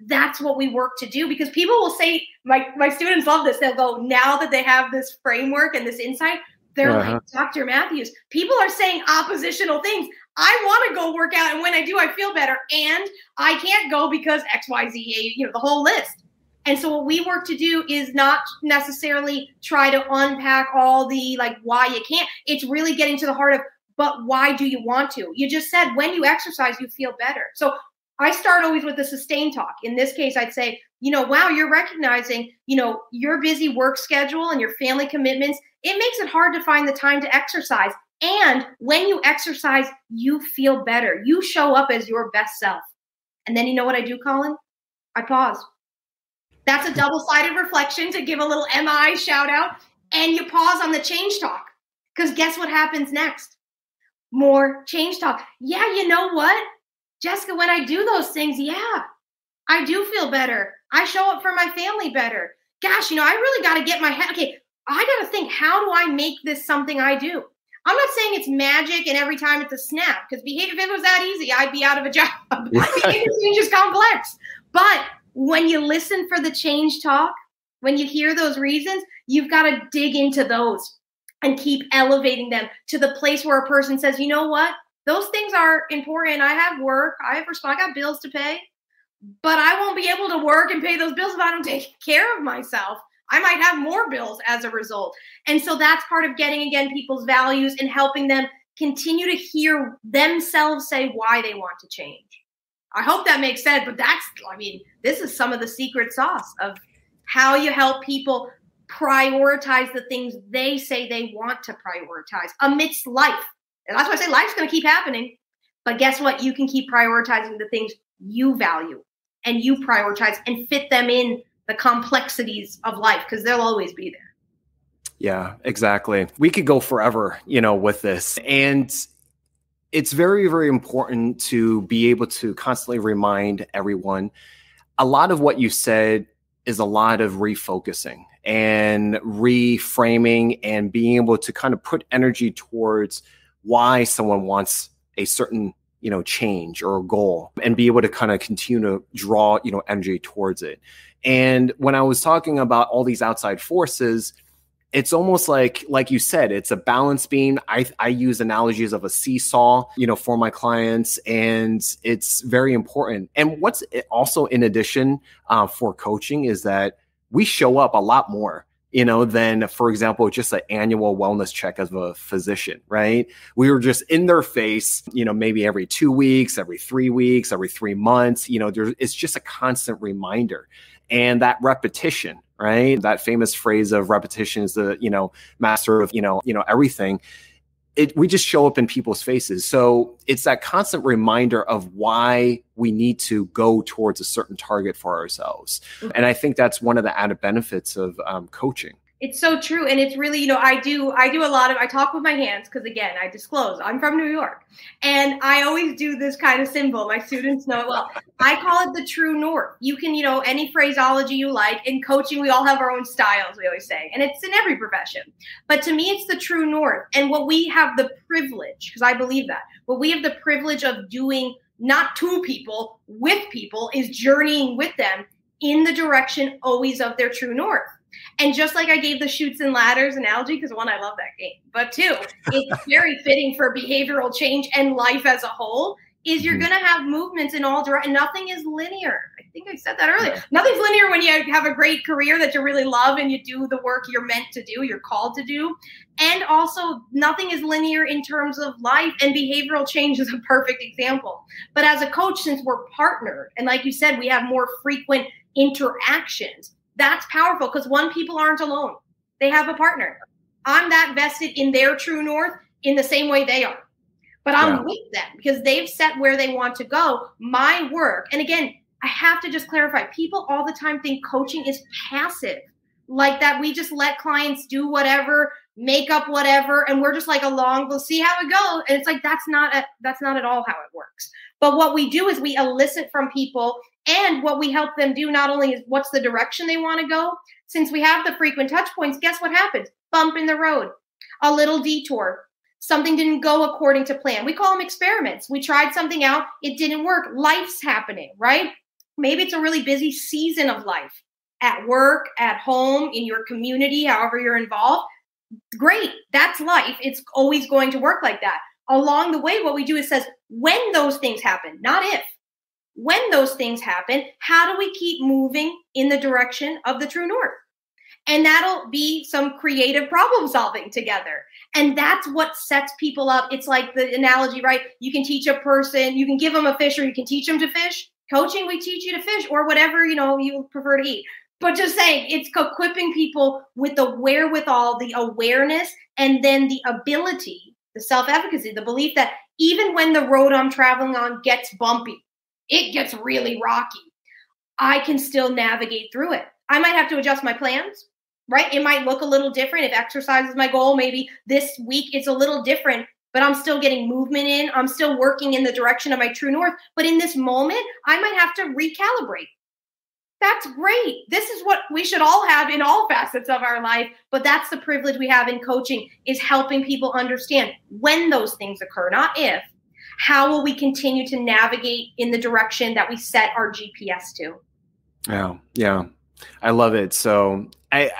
that's what we work to do because people will say my my students love this they'll go now that they have this framework and this insight they're uh-huh. like dr matthews people are saying oppositional things i want to go work out and when i do i feel better and i can't go because xyz you know the whole list and so what we work to do is not necessarily try to unpack all the like why you can't it's really getting to the heart of but why do you want to? You just said when you exercise, you feel better. So I start always with the sustain talk. In this case, I'd say, you know, wow, you're recognizing, you know, your busy work schedule and your family commitments. It makes it hard to find the time to exercise. And when you exercise, you feel better. You show up as your best self. And then you know what I do, Colin? I pause. That's a double sided reflection to give a little MI shout out. And you pause on the change talk. Because guess what happens next? More change talk. Yeah, you know what? Jessica, when I do those things, yeah, I do feel better. I show up for my family better. Gosh, you know, I really got to get my head. Okay, I got to think, how do I make this something I do? I'm not saying it's magic and every time it's a snap because behavior, if it was that easy, I'd be out of a job. *laughs* *laughs* behavior change is complex. But when you listen for the change talk, when you hear those reasons, you've got to dig into those and keep elevating them to the place where a person says, you know what? Those things are important. I have work, I have response, I got bills to pay, but I won't be able to work and pay those bills if I don't take *laughs* care of myself. I might have more bills as a result. And so that's part of getting again people's values and helping them continue to hear themselves say why they want to change. I hope that makes sense, but that's, I mean, this is some of the secret sauce of how you help people prioritize the things they say they want to prioritize amidst life and that's why I say life's going to keep happening. But guess what? You can keep prioritizing the things you value and you prioritize and fit them in the complexities of life because they'll always be there. Yeah, exactly. We could go forever, you know, with this. And it's very, very important to be able to constantly remind everyone a lot of what you said is a lot of refocusing and reframing and being able to kind of put energy towards why someone wants a certain you know change or a goal and be able to kind of continue to draw you know energy towards it. And when i was talking about all these outside forces it's almost like like you said it's a balance beam i i use analogies of a seesaw you know for my clients and it's very important. And what's also in addition uh, for coaching is that we show up a lot more you know, than, for example, just an annual wellness check as a physician, right? We were just in their face, you know, maybe every two weeks, every three weeks, every three months. You know, it's just a constant reminder. And that repetition, right? That famous phrase of repetition is the, you know, master of, you know, you know, everything it, we just show up in people's faces. So it's that constant reminder of why we need to go towards a certain target for ourselves. Mm-hmm. And I think that's one of the added benefits of um, coaching. It's so true. And it's really, you know, I do I do a lot of I talk with my hands because again, I disclose I'm from New York. And I always do this kind of symbol. My students know it well. I call it the true north. You can, you know, any phraseology you like. In coaching, we all have our own styles, we always say. And it's in every profession. But to me, it's the true north. And what we have the privilege, because I believe that, what we have the privilege of doing not to people, with people, is journeying with them in the direction always of their true north. And just like I gave the Chutes and Ladders analogy, because one, I love that game, but two, it's *laughs* very fitting for behavioral change and life as a whole. Is you're mm-hmm. going to have movements in all directions. Nothing is linear. I think I said that earlier. Nothing's linear when you have a great career that you really love and you do the work you're meant to do, you're called to do. And also, nothing is linear in terms of life, and behavioral change is a perfect example. But as a coach, since we're partnered, and like you said, we have more frequent interactions, that's powerful because one, people aren't alone. They have a partner. I'm that vested in their true north in the same way they are. But I'm yeah. with them because they've set where they want to go. My work, and again, I have to just clarify people all the time think coaching is passive, like that we just let clients do whatever, make up whatever, and we're just like along, we'll see how it goes. And it's like that's not a, that's not at all how it works. But what we do is we elicit from people and what we help them do not only is what's the direction they want to go, since we have the frequent touch points, guess what happens? Bump in the road, a little detour. Something didn't go according to plan. We call them experiments. We tried something out, it didn't work. Life's happening, right? Maybe it's a really busy season of life at work, at home, in your community, however you're involved. Great, that's life. It's always going to work like that. Along the way, what we do is says when those things happen, not if when those things happen, how do we keep moving in the direction of the true north? And that'll be some creative problem solving together. And that's what sets people up. It's like the analogy, right? You can teach a person, you can give them a fish or you can teach them to fish. Coaching, we teach you to fish or whatever, you know, you prefer to eat. But just saying, it's equipping people with the wherewithal, the awareness, and then the ability, the self efficacy, the belief that even when the road I'm traveling on gets bumpy, it gets really rocky. I can still navigate through it. I might have to adjust my plans, right? It might look a little different. If exercise is my goal, maybe this week it's a little different, but I'm still getting movement in. I'm still working in the direction of my true north. But in this moment, I might have to recalibrate. That's great. This is what we should all have in all facets of our life, but that's the privilege we have in coaching is helping people understand when those things occur, not if, how will we continue to navigate in the direction that we set our GPS to? Yeah, yeah, I love it. So I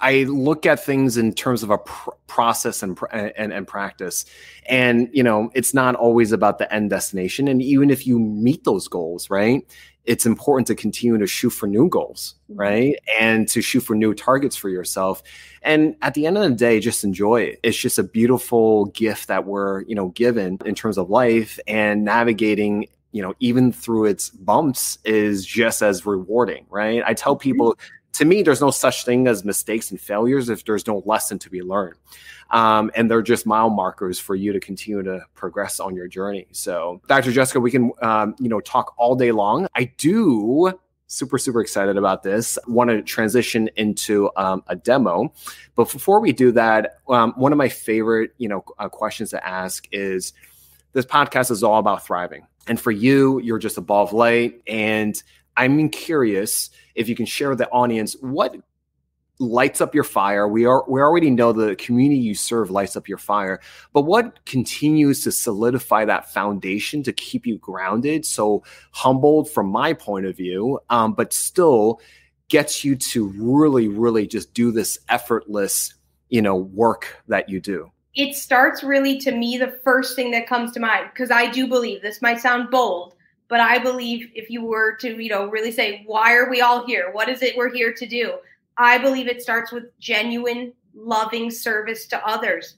I, I look at things in terms of a pr- process and, and and practice, and you know it's not always about the end destination. And even if you meet those goals, right? it's important to continue to shoot for new goals, mm-hmm. right? And to shoot for new targets for yourself. And at the end of the day, just enjoy it. It's just a beautiful gift that we're, you know, given in terms of life and navigating, you know, even through its bumps is just as rewarding, right? I tell mm-hmm. people to me, there's no such thing as mistakes and failures if there's no lesson to be learned. Um, and they're just mile markers for you to continue to progress on your journey. So, Dr. Jessica, we can, um, you know, talk all day long. I do super super excited about this want to transition into um, a demo but before we do that um, one of my favorite you know uh, questions to ask is this podcast is all about thriving and for you you're just a ball of light and i'm curious if you can share with the audience what lights up your fire. We are we already know the community you serve lights up your fire, but what continues to solidify that foundation to keep you grounded, so humbled from my point of view, um, but still gets you to really, really just do this effortless, you know, work that you do. It starts really to me the first thing that comes to mind because I do believe this might sound bold, but I believe if you were to, you know, really say, why are we all here? What is it we're here to do? I believe it starts with genuine, loving service to others.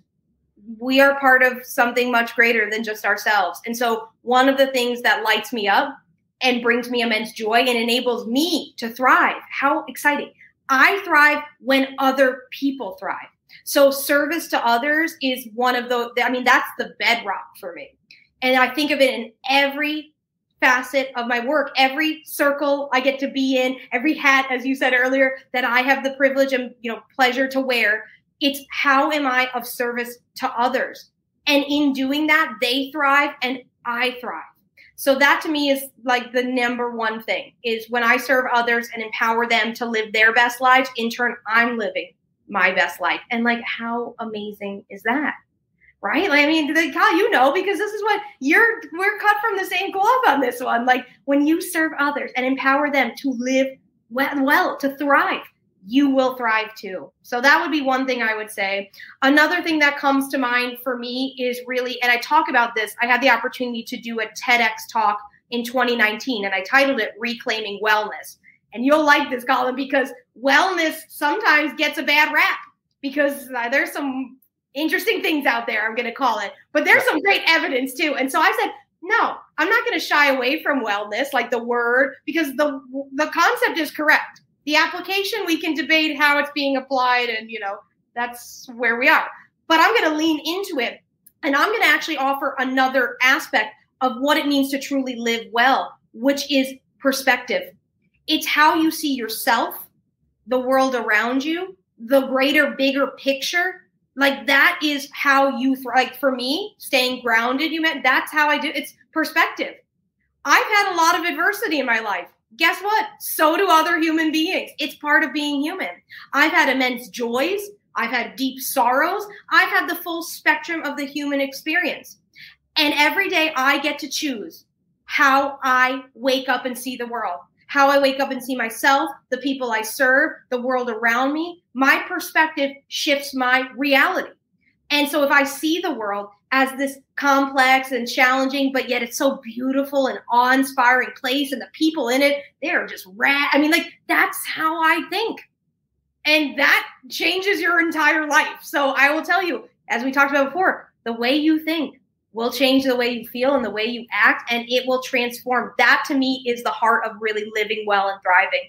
We are part of something much greater than just ourselves. And so, one of the things that lights me up and brings me immense joy and enables me to thrive, how exciting. I thrive when other people thrive. So service to others is one of the I mean that's the bedrock for me. And I think of it in every facet of my work, every circle I get to be in, every hat as you said earlier that I have the privilege and you know pleasure to wear. It's how am I of service to others? And in doing that, they thrive and I thrive. So that to me is like the number one thing is when I serve others and empower them to live their best lives, in turn, I'm living my best life. And like, how amazing is that? Right? Like, I mean, the, Kyle, you know, because this is what you're, we're cut from the same cloth on this one. Like, when you serve others and empower them to live well, well to thrive, you will thrive too. So that would be one thing I would say. Another thing that comes to mind for me is really, and I talk about this, I had the opportunity to do a TEDx talk in 2019, and I titled it Reclaiming Wellness. And you'll like this, Colin, because wellness sometimes gets a bad rap because there's some interesting things out there, I'm going to call it, but there's some great evidence too. And so I said, no, I'm not going to shy away from wellness, like the word, because the the concept is correct the application, we can debate how it's being applied, and you know, that's where we are. But I'm going to lean into it, and I'm going to actually offer another aspect of what it means to truly live well, which is perspective. It's how you see yourself, the world around you, the greater, bigger picture. Like that is how you th- like for me, staying grounded. You meant that's how I do. It's perspective. I've had a lot of adversity in my life guess what? So do other human beings. It's part of being human. I've had immense joys. I've had deep sorrows. I've had the full spectrum of the human experience. And every day I get to choose how I wake up and see the world, how I wake up and see myself, the people I serve, the world around me. My perspective shifts my reality. And so if I see the world as this complex and challenging, but yet it's so beautiful and awe-inspiring place, and the people in it, they're just rad. I mean, like that's how I think. And that changes your entire life. So I will tell you, as we talked about before, the way you think will change the way you feel and the way you act, and it will transform. That to me is the heart of really living well and thriving.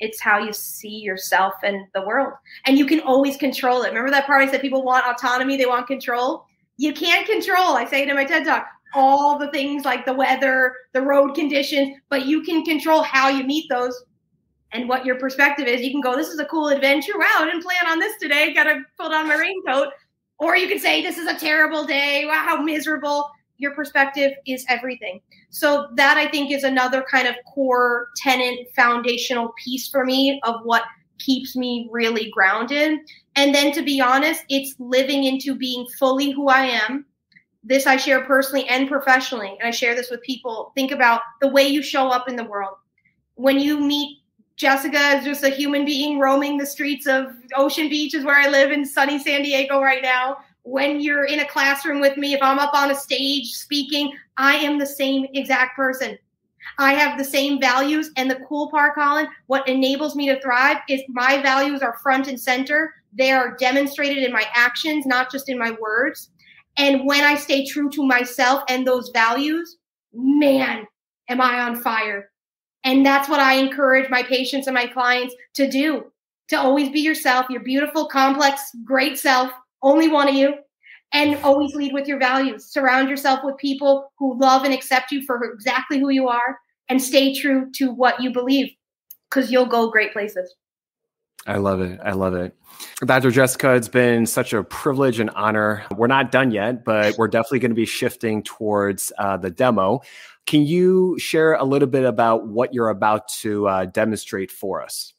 It's how you see yourself and the world. And you can always control it. Remember that part I said people want autonomy, they want control? You can't control, I say it in my TED talk, all the things like the weather, the road conditions, but you can control how you meet those and what your perspective is. You can go, This is a cool adventure. Wow, I didn't plan on this today. Got to put on my raincoat. Or you can say, This is a terrible day. Wow, how miserable your perspective is everything. So that I think is another kind of core tenant foundational piece for me of what keeps me really grounded. And then to be honest, it's living into being fully who I am. This I share personally and professionally, and I share this with people. Think about the way you show up in the world. When you meet Jessica as just a human being roaming the streets of Ocean Beach, is where I live in sunny San Diego right now when you're in a classroom with me, if I'm up on a stage speaking, I am the same exact person. I have the same values. And the cool part, Colin, what enables me to thrive is my values are front and center. They are demonstrated in my actions, not just in my words. And when I stay true to myself and those values, man, am I on fire. And that's what I encourage my patients and my clients to do to always be yourself, your beautiful, complex, great self only one of you, and always lead with your values. Surround yourself with people who love and accept you for exactly who you are and stay true to what you believe because you'll go great places. I love it. I love it. Dr. Jessica, it's been such a privilege and honor. We're not done yet, but we're definitely going to be shifting towards uh, the demo. Can you share a little bit about what you're about to uh, demonstrate for us?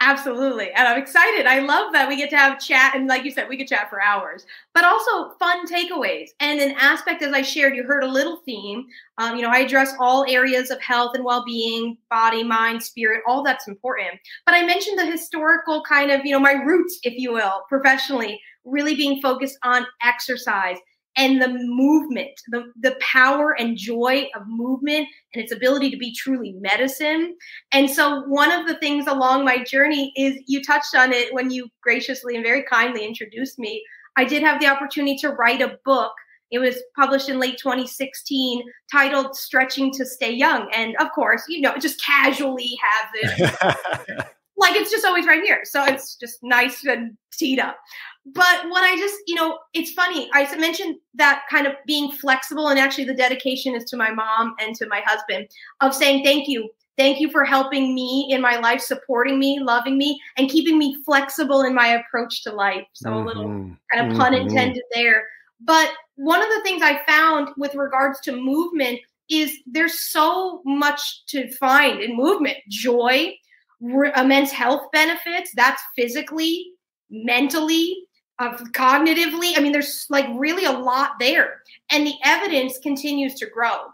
Absolutely. And I'm excited. I love that we get to have chat. And like you said, we could chat for hours, but also fun takeaways. And an aspect, as I shared, you heard a little theme. Um, you know, I address all areas of health and well being, body, mind, spirit, all that's important. But I mentioned the historical kind of, you know, my roots, if you will, professionally, really being focused on exercise and the movement, the, the power and joy of movement and its ability to be truly medicine. And so, one of the things along my journey is you touched on it when you graciously and very kindly introduced me. I did have the opportunity to write a book. It was published in late 2016 titled Stretching to Stay Young. And of course, you know, just casually have it *laughs* like it's just always right here. So it's just nice and teed up. But what I just, you know, it's funny. I mentioned that kind of being flexible, and actually, the dedication is to my mom and to my husband of saying thank you. Thank you for helping me in my life, supporting me, loving me, and keeping me flexible in my approach to life. So, mm-hmm. a little mm-hmm. kind of pun mm-hmm. intended there. But one of the things I found with regards to movement is there's so much to find in movement joy, immense health benefits. That's physically, mentally, uh, cognitively. I mean, there's like really a lot there. And the evidence continues to grow.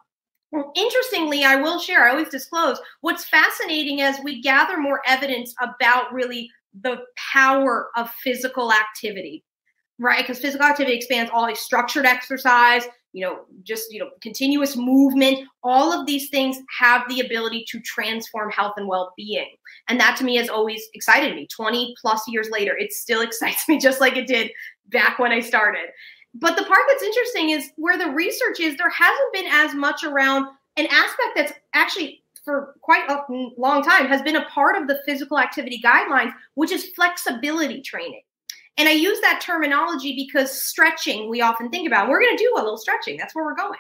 Well, interestingly, I will share, I always disclose what's fascinating as we gather more evidence about really the power of physical activity, right? Because physical activity expands all structured exercise, you know, just, you know, continuous movement. All of these things have the ability to transform health and well being. And that to me has always excited me. 20 plus years later, it still *laughs* excites me just like it did back when I started. But the part that's interesting is where the research is, there hasn't been as much around an aspect that's actually for quite a long time has been a part of the physical activity guidelines, which is flexibility training. And I use that terminology because stretching, we often think about, we're going to do a little stretching. That's where we're going.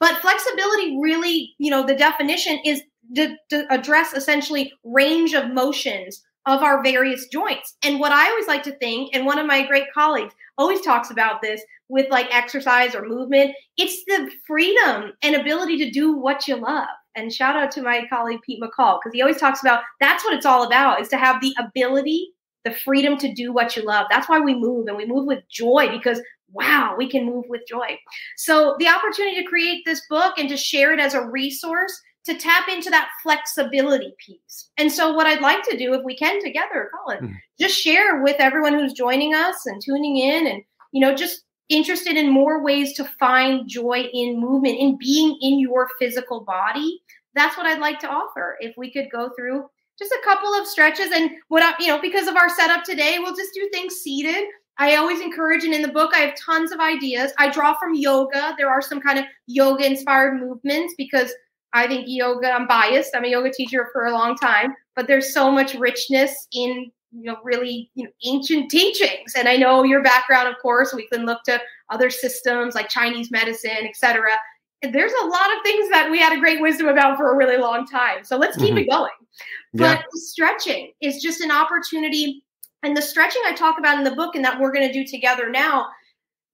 But flexibility really, you know, the definition is to, to address essentially range of motions of our various joints. And what I always like to think, and one of my great colleagues always talks about this with like exercise or movement, it's the freedom and ability to do what you love. And shout out to my colleague Pete McCall, because he always talks about that's what it's all about is to have the ability the freedom to do what you love. That's why we move and we move with joy because wow, we can move with joy. So the opportunity to create this book and to share it as a resource to tap into that flexibility piece. And so what I'd like to do if we can together, Colin, mm-hmm. just share with everyone who's joining us and tuning in and you know just interested in more ways to find joy in movement in being in your physical body. That's what I'd like to offer. If we could go through just a couple of stretches. And what I, you know because of our setup today we'll just do things seated. I always encourage and in the book i have tons of ideas. I draw from yoga. There are some kind of yoga inspired movements because i think yoga i'm biased. I'm a yoga teacher for a long time but there's so much richness in you know really you know ancient teachings. And i know your background of course we can look to other systems like chinese medicine etc there's a lot of things that we had a great wisdom about for a really long time. So let's keep mm-hmm. it going. But yeah. stretching is just an opportunity. And the stretching I talk about in the book and that we're going to do together now,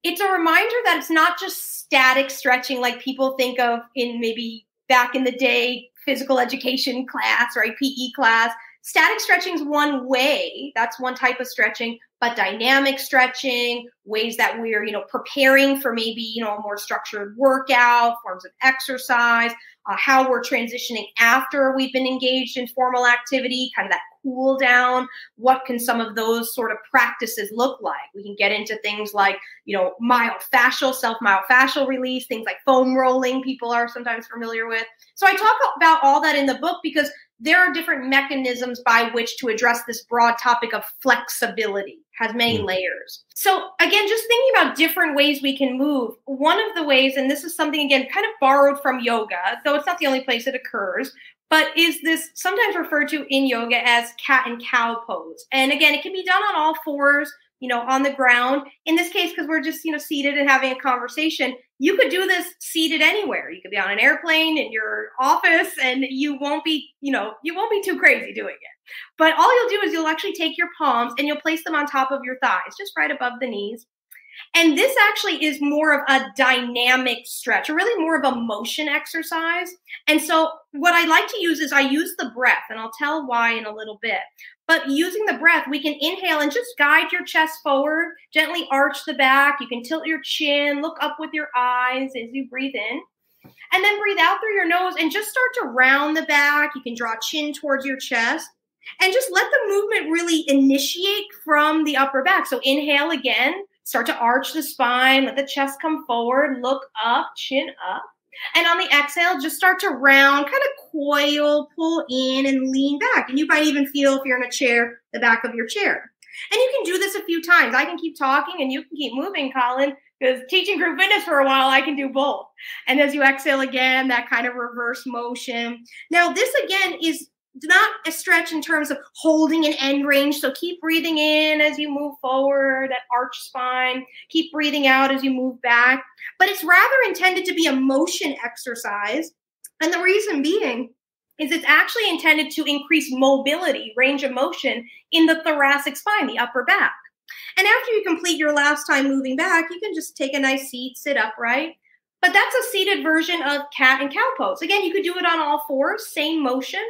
it's a reminder that it's not just static stretching like people think of in maybe back in the day physical education class or a PE class. Static stretching is one way, that's one type of stretching, but dynamic stretching, ways that we're, you know, preparing for maybe, you know, a more structured workout, forms of exercise, uh, how we're transitioning after we've been engaged in formal activity, kind of that cool down. What can some of those sort of practices look like? We can get into things like, you know, myofascial, self myofascial release, things like foam rolling, people are sometimes familiar with. So I talk about all that in the book because there are different mechanisms by which to address this broad topic of flexibility has many hmm. layers so again just thinking about different ways we can move one of the ways and this is something again kind of borrowed from yoga though it's not the only place it occurs but is this sometimes referred to in yoga as cat and cow pose and again it can be done on all fours you know, on the ground. In this case, because we're just, you know, seated and having a conversation, you could do this seated anywhere. You could be on an airplane in your office and you won't be, you know, you won't be too crazy doing it. But all you'll do is you'll actually take your palms and you'll place them on top of your thighs, just right above the knees. And this actually is more of a dynamic stretch, or really more of a motion exercise. And so, what I like to use is I use the breath, and I'll tell why in a little bit. But using the breath, we can inhale and just guide your chest forward, gently arch the back. You can tilt your chin, look up with your eyes as you breathe in. And then breathe out through your nose and just start to round the back. You can draw chin towards your chest and just let the movement really initiate from the upper back. So inhale again, Start to arch the spine, let the chest come forward, look up, chin up. And on the exhale, just start to round, kind of coil, pull in, and lean back. And you might even feel if you're in a chair, the back of your chair. And you can do this a few times. I can keep talking and you can keep moving, Colin, because teaching group fitness for a while, I can do both. And as you exhale again, that kind of reverse motion. Now, this again is not a stretch in terms of holding an end range. So keep breathing in as you move forward, that arch spine. Keep breathing out as you move back. But it's rather intended to be a motion exercise. And the reason being is it's actually intended to increase mobility, range of motion in the thoracic spine, the upper back. And after you complete your last time moving back, you can just take a nice seat, sit upright. But that's a seated version of cat and cow pose. Again, you could do it on all fours, same motion.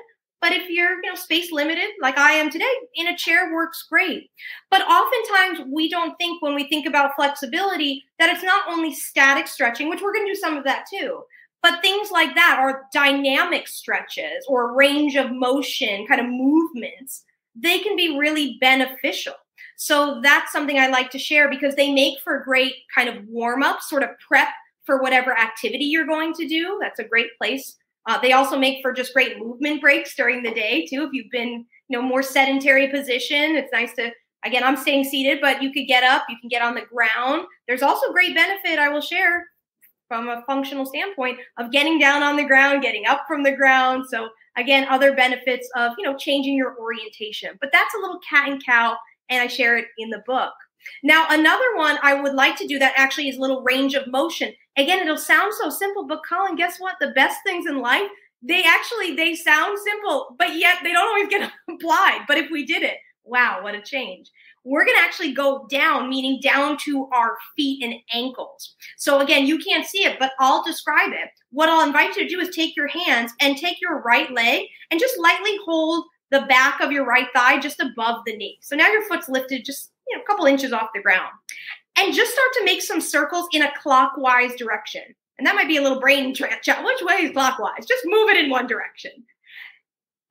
But if you're, you know, space limited like I am today, in a chair works great. But oftentimes we don't think when we think about flexibility that it's not only static stretching, which we're going to do some of that too, but things like that are dynamic stretches or range of motion, kind of movements. They can be really beneficial. So that's something I like to share because they make for great kind of warm up, sort of prep for whatever activity you're going to do. That's a great place. Uh, they also make for just great movement breaks during the day too. If you've been, you know, more sedentary position, it's nice to. Again, I'm staying seated, but you could get up. You can get on the ground. There's also great benefit I will share from a functional standpoint of getting down on the ground, getting up from the ground. So again, other benefits of you know changing your orientation. But that's a little cat and cow and I share it in the book. Now, another one I would like to do that actually is a little range of motion. Again, it'll sound so simple, but Colin, guess what? The best things in life, they actually they sound simple, but yet they don't always get *laughs* applied. But if we did it, wow, what a change. We're going to actually go down, meaning down to our feet and ankles. So again, you can't see it, but I'll describe it. What I'll invite you to do is take your hands and take your right leg and just lightly hold the back of your right thigh just above the knee. So now your foot's lifted just you know, a couple inches off the ground. And just start to make some circles in a clockwise direction. And that might be a little brain *laughs* chat. Which way is clockwise? Just move it in one direction.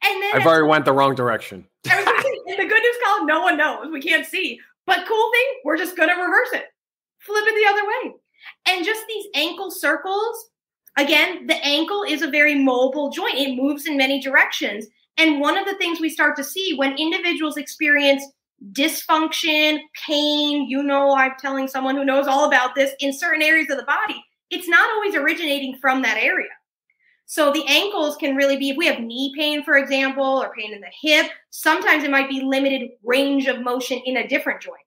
And then I've already went the wrong direction. *laughs* and the good news, Colin, no one knows. We can't see. But cool thing, we're just gonna reverse it. Flip it the other way. And just these ankle circles, again, the ankle is a very mobile joint. It moves in many directions. And one of the things we start to see when individuals experience dysfunction, pain, you know, I'm telling someone who knows all about this in certain areas of the body, it's not always originating from that area. So the ankles can really be, if we have knee pain, for example, or pain in the hip, sometimes it might be limited range of motion in a different joint.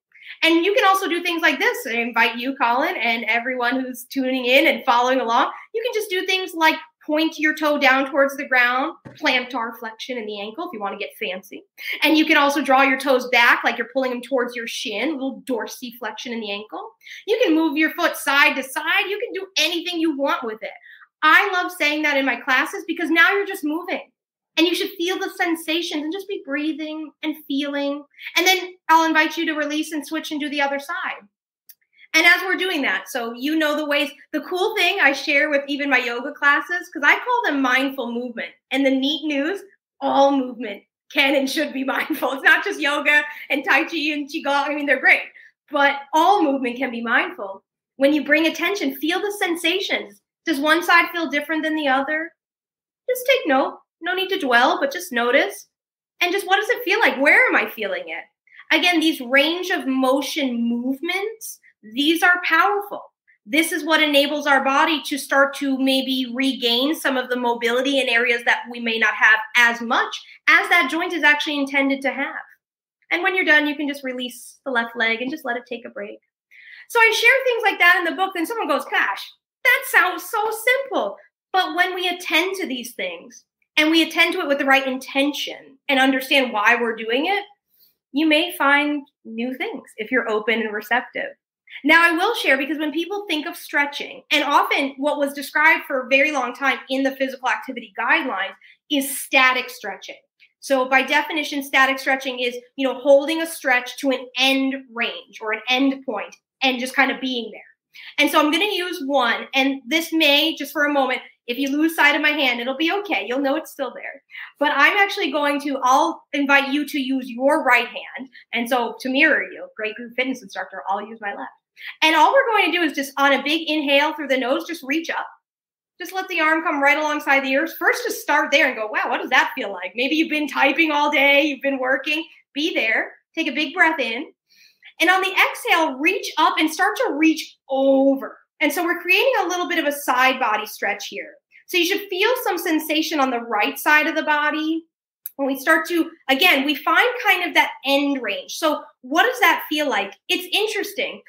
And you can also do things like this. I invite you, Colin, and everyone who's tuning in and following along. You can just do things like point your toe down towards the ground, plantar flexion in the ankle if you want to get fancy. And you can also draw your toes back like you're pulling them towards your shin, little dorsiflexion in the ankle. You can move your foot side to side. You can do anything you want with it. I love saying that in my classes because now you're just moving. And you should feel the sensations and just be breathing and feeling. And then I'll invite you to release and switch and do the other side. And as we're doing that, so you know the ways, the cool thing I share with even my yoga classes, because I call them mindful movement. And the neat news all movement can and should be *laughs* mindful. It's not just yoga and Tai Chi and Qigong. I mean, they're great, but all movement can be mindful. When you bring attention, feel the sensations. Does one side feel different than the other? Just take note. No need to dwell, but just notice. And just what does it feel like? Where am I feeling it? Again, these range of motion movements these are powerful. This is what enables our body to start to maybe regain some of the mobility in areas that we may not have as much as that joint is actually intended to have. And when you're done, you can just release the left leg and just let it take a break. So I share things like that in the book, and someone goes, Gosh, that sounds so simple. But when we attend to these things and we attend to it with the right intention and understand why we're doing it, you may find new things if you're open and receptive. Now, I will share because when people think of stretching, and often what was described for a very long time in the physical activity guidelines is static stretching. So, by definition, static stretching is you know holding a stretch to an end range or an end point and just kind of being there. And so, I'm going to use one, and this may just for a moment. If you lose sight of my hand, it'll be okay. You'll know it's still there. But I'm actually going to, I'll invite you to use your right hand. And so to mirror you, great group fitness instructor, I'll use my left. And all we're going to do is just on a big inhale through the nose, just reach up. Just let the arm come right alongside the ears. First, just start there and go, wow, what does that feel like? Maybe you've been typing all day, you've been working. Be there. Take a big breath in. And on the exhale, reach up and start to reach over. And so we're creating a little bit of a side body stretch here. So you should feel some sensation on the right side of the body when we start to again we find kind of that end range so what does that feel like it's interesting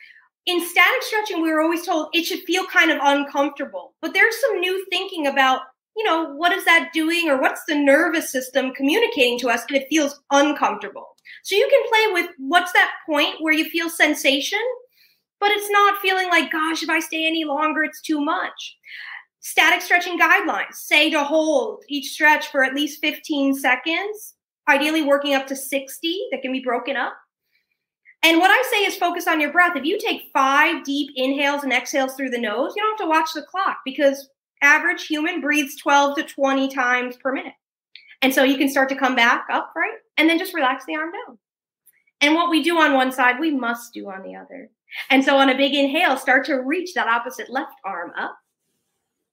in static stretching we were always told it should feel kind of uncomfortable. But there's some new thinking about you know what is that doing or what's the nervous system communicating to us if it feels uncomfortable. So you can play with what's that point where you feel sensation but it's not feeling like gosh if i stay any longer it's too much. Static stretching guidelines say to hold each stretch for at least 15 seconds, ideally working up to 60 that can be broken up. And what I say is focus on your breath. If you take five deep inhales and exhales through the nose, you don't have to watch the clock because average human breathes 12 to 20 times per minute. And so you can start to come back up, right? And then just relax the arm down. And what we do on one side, we must do on the other. And so on a big inhale, start to reach that opposite left arm up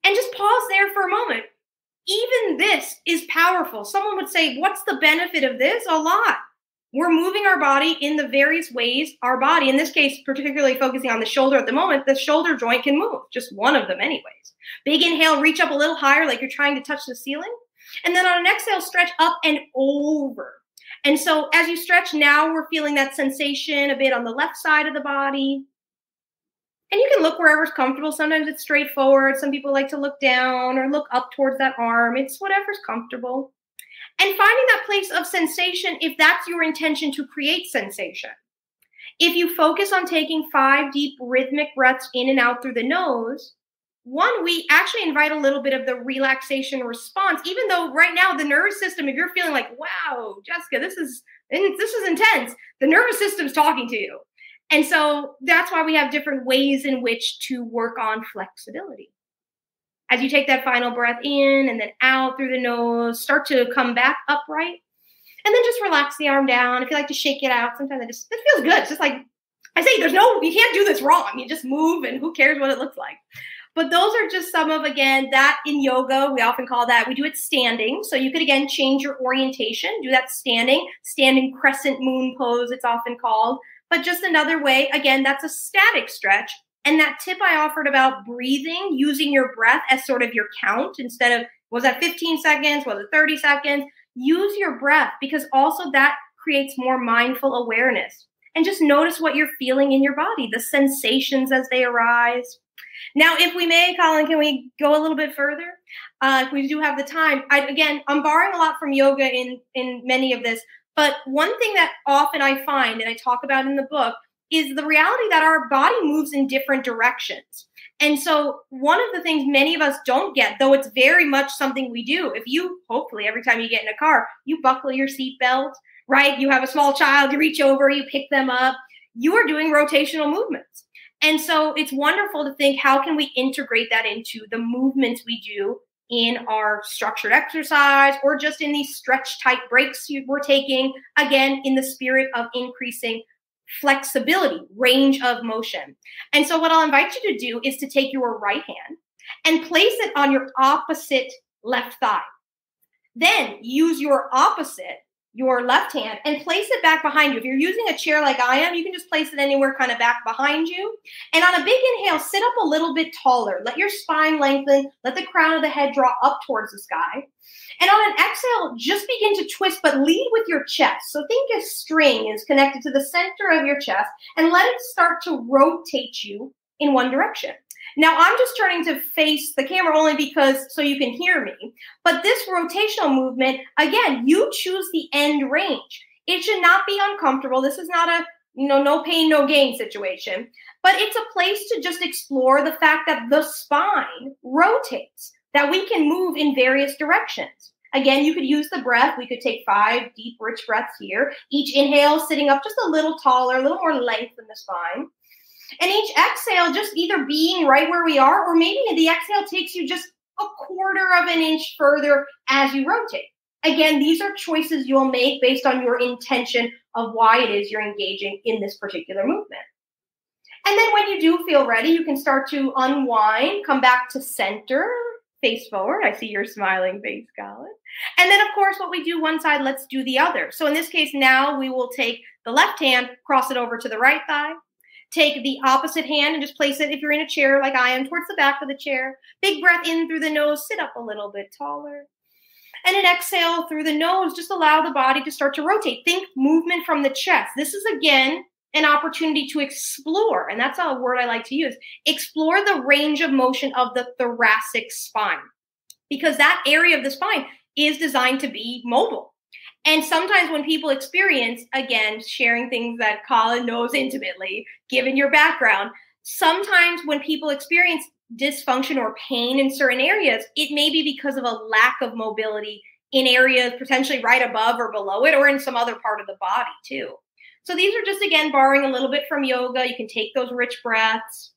and just pause there for a moment. Even this is powerful. Someone would say, What's the benefit of this? A lot. We're moving our body in the various ways our body, in this case, particularly focusing on the shoulder at the moment, the shoulder joint can move, just one of them, anyways. Big inhale, reach up a little higher, like you're trying to touch the ceiling. And then on an exhale, stretch up and over. And so as you stretch now, we're feeling that sensation a bit on the left side of the body, and you can look wherever's comfortable. Sometimes it's straightforward. Some people like to look down or look up towards that arm. It's whatever's comfortable. And finding that place of sensation if that's your intention to create sensation. If you focus on taking five deep rhythmic breaths in and out through the nose, one, we actually invite a little bit of the relaxation response, even though right now the nervous system, if you're feeling like, wow, Jessica, this is this is intense, the nervous system's talking to you. And so that's why we have different ways in which to work on flexibility. As you take that final breath in and then out through the nose, start to come back upright. And then just relax the arm down. If you like to shake it out, sometimes it just it feels good. It's just like I say, there's no, you can't do this wrong. You just move and who cares what it looks like. But those are just some of, again, that in yoga, we often call that, we do it standing. So you could, again, change your orientation, do that standing, standing crescent moon pose, it's often called. But just another way, again, that's a static stretch. And that tip I offered about breathing, using your breath as sort of your count instead of, was that 15 seconds? Was it 30 seconds? Use your breath because also that creates more mindful awareness. And just notice what you're feeling in your body, the sensations as they arise. Now, if we may, Colin, can we go a little bit further? Uh, if we do have the time, I, again, I'm borrowing a lot from yoga in in many of this, but one thing that often I find and I talk about in the book is the reality that our body moves in different directions. And so, one of the things many of us don't get, though it's very much something we do, if you hopefully every time you get in a car, you buckle your seatbelt, right? You have a small child, you reach over, you pick them up, you are doing rotational movements. And so, it's wonderful to think how can we integrate that into the movements we do in our structured exercise or just in these stretch type breaks we're taking, again, in the spirit of increasing flexibility, range of motion. And so, what I'll invite you to do is to take your right hand and place it on your opposite left thigh. Then use your opposite your left hand and place it back behind you. If you're using a chair like I am, you can just place it anywhere kind of back behind you. And on a big inhale, sit up a little bit taller. Let your spine lengthen. Let the crown of the head draw up towards the sky. And on an exhale, just begin to twist, but lead with your chest. So think a string is connected to the center of your chest and let it start to rotate you in one direction. Now I'm just turning to face the camera only because so you can hear me. But this rotational movement, again, you choose the end range. It should not be uncomfortable. This is not a you know no pain no gain situation, but it's a place to just explore the fact that the spine rotates, that we can move in various directions. Again, you could use the breath. We could take five deep, rich breaths here. Each inhale sitting up just a little taller, a little more length in the spine. And each exhale, just either being right where we are, or maybe the exhale takes you just a quarter of an inch further as you rotate. Again, these are choices you'll make based on your intention of why it is you're engaging in this particular movement. And then when you do feel ready, you can start to unwind, come back to center, face forward. I see your smiling face, Colin. And then, of course, what we do one side, let's do the other. So in this case, now we will take the left hand, cross it over to the right thigh, Take the opposite hand and just place it, if you're in a chair like I am, towards the back of the chair. Big breath in through the nose, sit up a little bit taller. And an exhale through the nose, just allow the body to start to rotate. Think movement from the chest. This is again an opportunity to explore, and that's a word I like to use explore the range of motion of the thoracic spine, because that area of the spine is designed to be mobile. And sometimes when people experience, again, sharing things that Colin knows intimately, given your background, sometimes when people experience dysfunction or pain in certain areas, it may be because of a lack of mobility in areas potentially right above or below it or in some other part of the body too. So these are just again borrowing a little bit from yoga. You can take those rich breaths.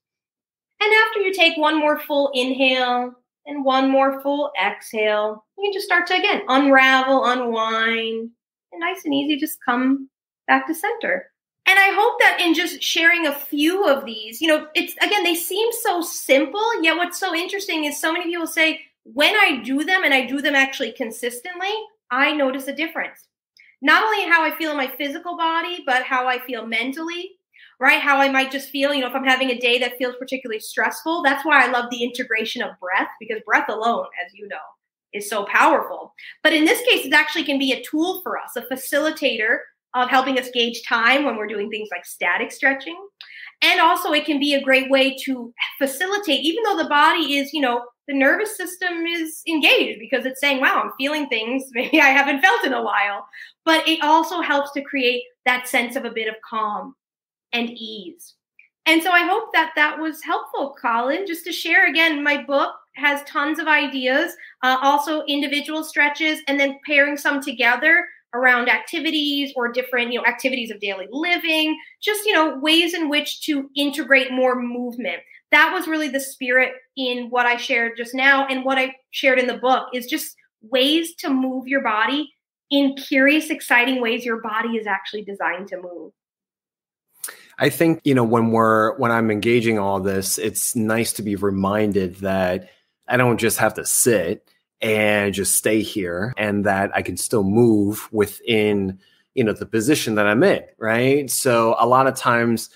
And after you take one more full inhale and one more full exhale, you can just start to again unravel, unwind, and nice and easy, just come back to center. And I hope that in just sharing a few of these, you know, it's again, they seem so simple, yet what's so interesting is so many people say, when I do them and I do them actually consistently, I notice a difference. Not only how I feel in my physical body, but how I feel mentally, right? How I might just feel, you know, if I'm having a day that feels particularly stressful. That's why I love the integration of breath because breath alone, as you know, is so powerful. But in this case, it actually can be a tool for us, a facilitator of helping us gauge time when we're doing things like static stretching. And also, it can be a great way to facilitate, even though the body is, you know, the nervous system is engaged because it's saying, wow, I'm feeling things *laughs* maybe I haven't felt in a while. But it also helps to create that sense of a bit of calm and ease. And so I hope that that was helpful, Colin, just to share again. My book has tons of ideas, uh, also individual stretches, and then pairing some together around activities or different you know activities of daily living just you know ways in which to integrate more movement that was really the spirit in what I shared just now and what I shared in the book is just ways to move your body in curious, exciting ways your body is actually designed to move. I think, you know, when we're when I'm engaging all this, it's nice to be reminded that I don't just have to sit and just stay here and that I can still move within, you know, the position that I'm in, right? So a lot of times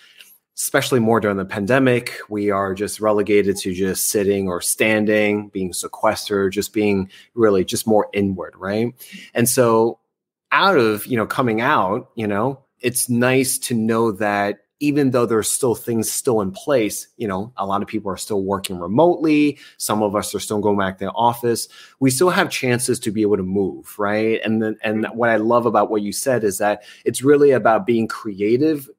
especially more during the pandemic, we are just relegated to just sitting or standing, being sequestered, just being really just more inward, right? And so out of, you know, coming out, you know, it's nice to know that even though there's still things still in place, you know, a lot of people are still working remotely. Some of us are still going back to the office. We still have chances to be able to move, right? And then, and mm-hmm. what I love about what you said is that it's really about being creative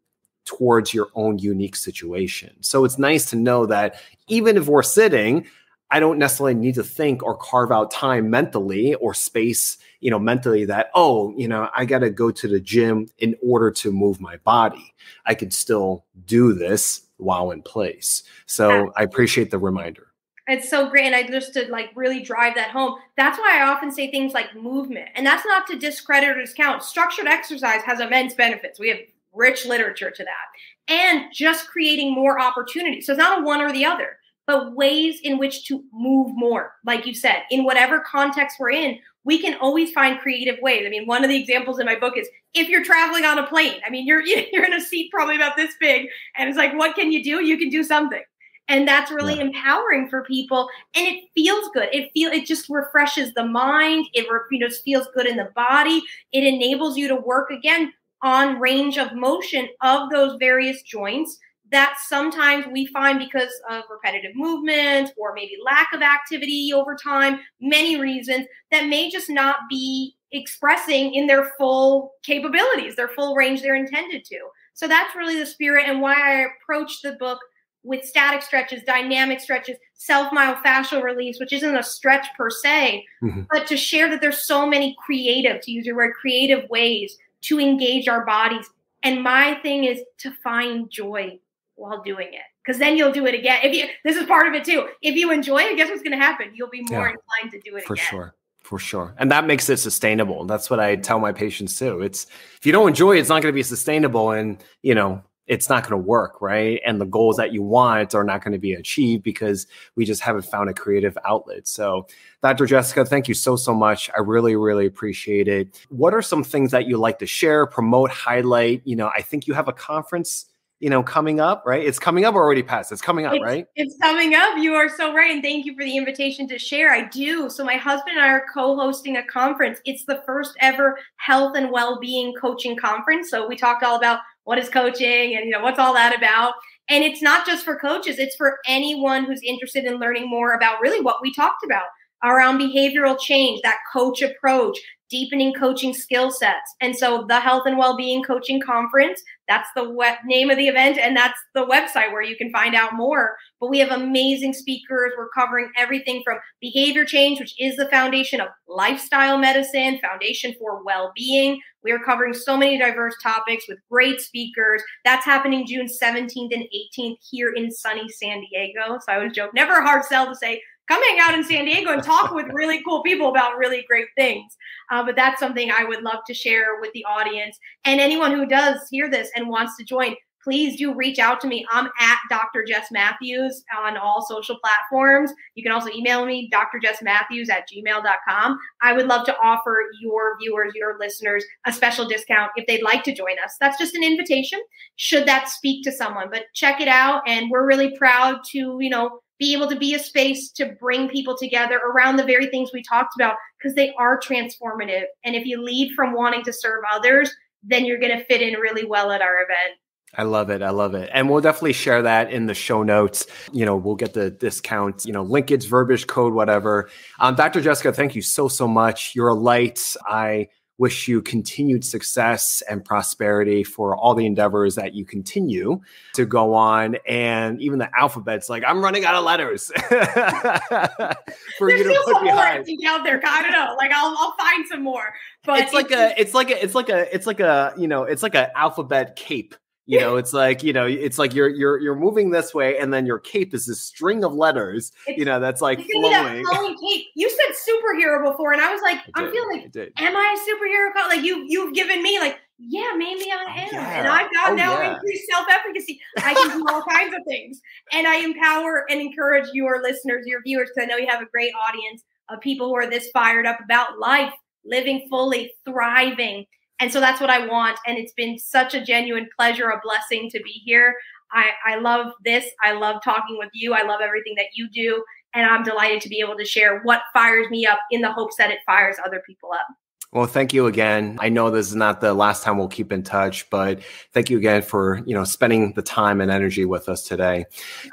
towards your own unique situation. So it's nice to know that even if we're sitting, I don't necessarily need to think or carve out time mentally or space, you know, mentally that, oh, you know, I got to go to the gym in order to move my body. I can still do this while in place. So I appreciate the reminder. It's so great. And I just to like really drive that home. That's why I often say things like movement. And that's not to discredit or discount. Structured exercise has immense benefits. We have rich literature to that, and just creating more opportunities. So it's not a one or the other, but ways in which to move more. Like you said, in whatever context we're in, we can always find creative ways. I mean, one of the examples in my book is if you're traveling on a plane. I mean, you're *laughs* you're in a seat probably about this big, and it's like, what can you do? You can do something and that's really yeah. empowering for people and it feels good it feel it just refreshes the mind it you know feels good in the body it enables you to work again on range of motion of those various joints that sometimes we find because of repetitive movement or maybe lack of activity over time, many reasons that may just not be expressing in their full capabilities, their full range they're intended to. So that's really the spirit and why I approach the book with static stretches, dynamic stretches, self myofascial release, which isn't a stretch per se, mm-hmm. but to share that there's so many creative, to use your word, creative ways to engage our bodies. And my thing is to find joy while doing it. Because then you'll do it again. If you this is part of it too. If you enjoy it, guess what's gonna happen? You'll be more yeah, inclined to do it for again. sure. For sure. And that makes it sustainable. That's what I tell my patients too. It's if you don't enjoy it, it's not going to be sustainable. And, you know, it's not going to work, right? And the goals that you want are not going to be achieved because we just haven't found a creative outlet. So, Dr. Jessica, thank you so, so much. I really, really appreciate it. What are some things that you like to share, promote, highlight? You know, I think you have a conference you know, coming up, right? It's coming up or already passed. It's coming up, it's, right? It's coming up. You are so right. And thank you for the invitation to share. I do. So my husband and I are co-hosting a conference. It's the first ever health and well-being coaching conference. So we talked all about what is coaching and you know what's all that about. And it's not just for coaches, it's for anyone who's interested in learning more about really what we talked about around behavioral change, that coach approach, deepening coaching skill sets. And so the Health and Wellbeing Coaching Conference, that's the web- name of the event and that's the website where you can find out more. But we have amazing speakers. We're covering everything from behavior change, which is the foundation of lifestyle medicine, foundation for well-being. We are covering so many diverse topics with great speakers. That's happening June 17th and 18th here in sunny San Diego. So I would joke, never a hard sell to say come hang out in San Diego and talk with really cool people about really great things. Uh, but that's something I would love to share with the audience. And anyone who does hear this and wants to join, please do reach out to me. I'm at Dr. Jess Matthews on all social platforms. You can also email me, Dr. Jess Matthews at gmail.com. I would love to offer your viewers, your listeners, a special discount if they'd like to join us. That's just an invitation, should that speak to someone. But check it out. And we're really proud to, you know, be able to be a space to bring people together around the very things we talked about because they are transformative. And if you lead from wanting to serve others, then you're going to fit in really well at our event. I love it. I love it. And we'll definitely share that in the show notes. You know, we'll get the discount, you know, linkage, verbiage, code, whatever. Um, Dr. Jessica, thank you so, so much. You're a light. I wish you continued success and prosperity for all the endeavors that you continue to go on. And even the alphabet's like, I'm running out of letters *laughs* for There's you to put behind. More out there. I don't know. Like I'll, I'll find some more. But it's like a, it's like a, it's like a, it's like a, you know, it's like an alphabet cape you know, it's like you know, it's like you're you're you're moving this way, and then your cape is this string of letters. It's, you know, that's like flowing. That cape. You said superhero before, and I was like, I am feeling like, am I a superhero? Like you you've given me like, yeah, maybe I oh, am, yeah. and I've got oh, now yeah. increased self efficacy. I can do all kinds of things, and I empower and encourage your listeners, your viewers, because I know you have a great audience of people who are this fired up about life, living fully, thriving and so that's what I want. And it's been such a genuine pleasure, a blessing to be here. I, I love this. I love talking with you. I love everything that you do. And I'm delighted to be able to share what fires me up in the hopes that it fires other people up. Well, thank you again. I know this is not the last time we'll keep in touch, but thank you again for, you know, spending the time and energy with us today.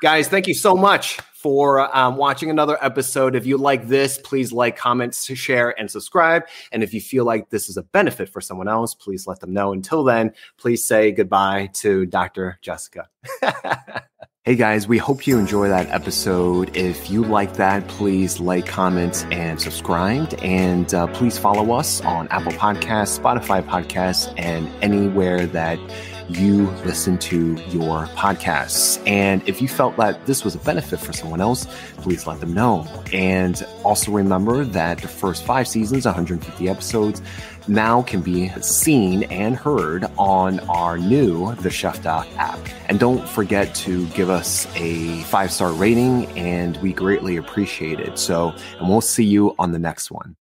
Guys, thank you so much for um, watching another episode. If you like this, please like, comment, share, and subscribe. And if you feel like this is a benefit for someone else, please let them know. Until then, please say goodbye to Dr. Jessica. *laughs* Hey guys, we hope you enjoy that episode. If you like that, please like, comment, and subscribe. And uh, please follow us on Apple Podcasts, Spotify Podcasts, and anywhere that you listen to your podcasts. And if you felt that this was a benefit for someone else, please let them know. And also remember that the first five seasons, 150 episodes, now can be seen and heard on our new The Chef Doc app. And don't forget to give us a five star rating, and we greatly appreciate it. So, and we'll see you on the next one.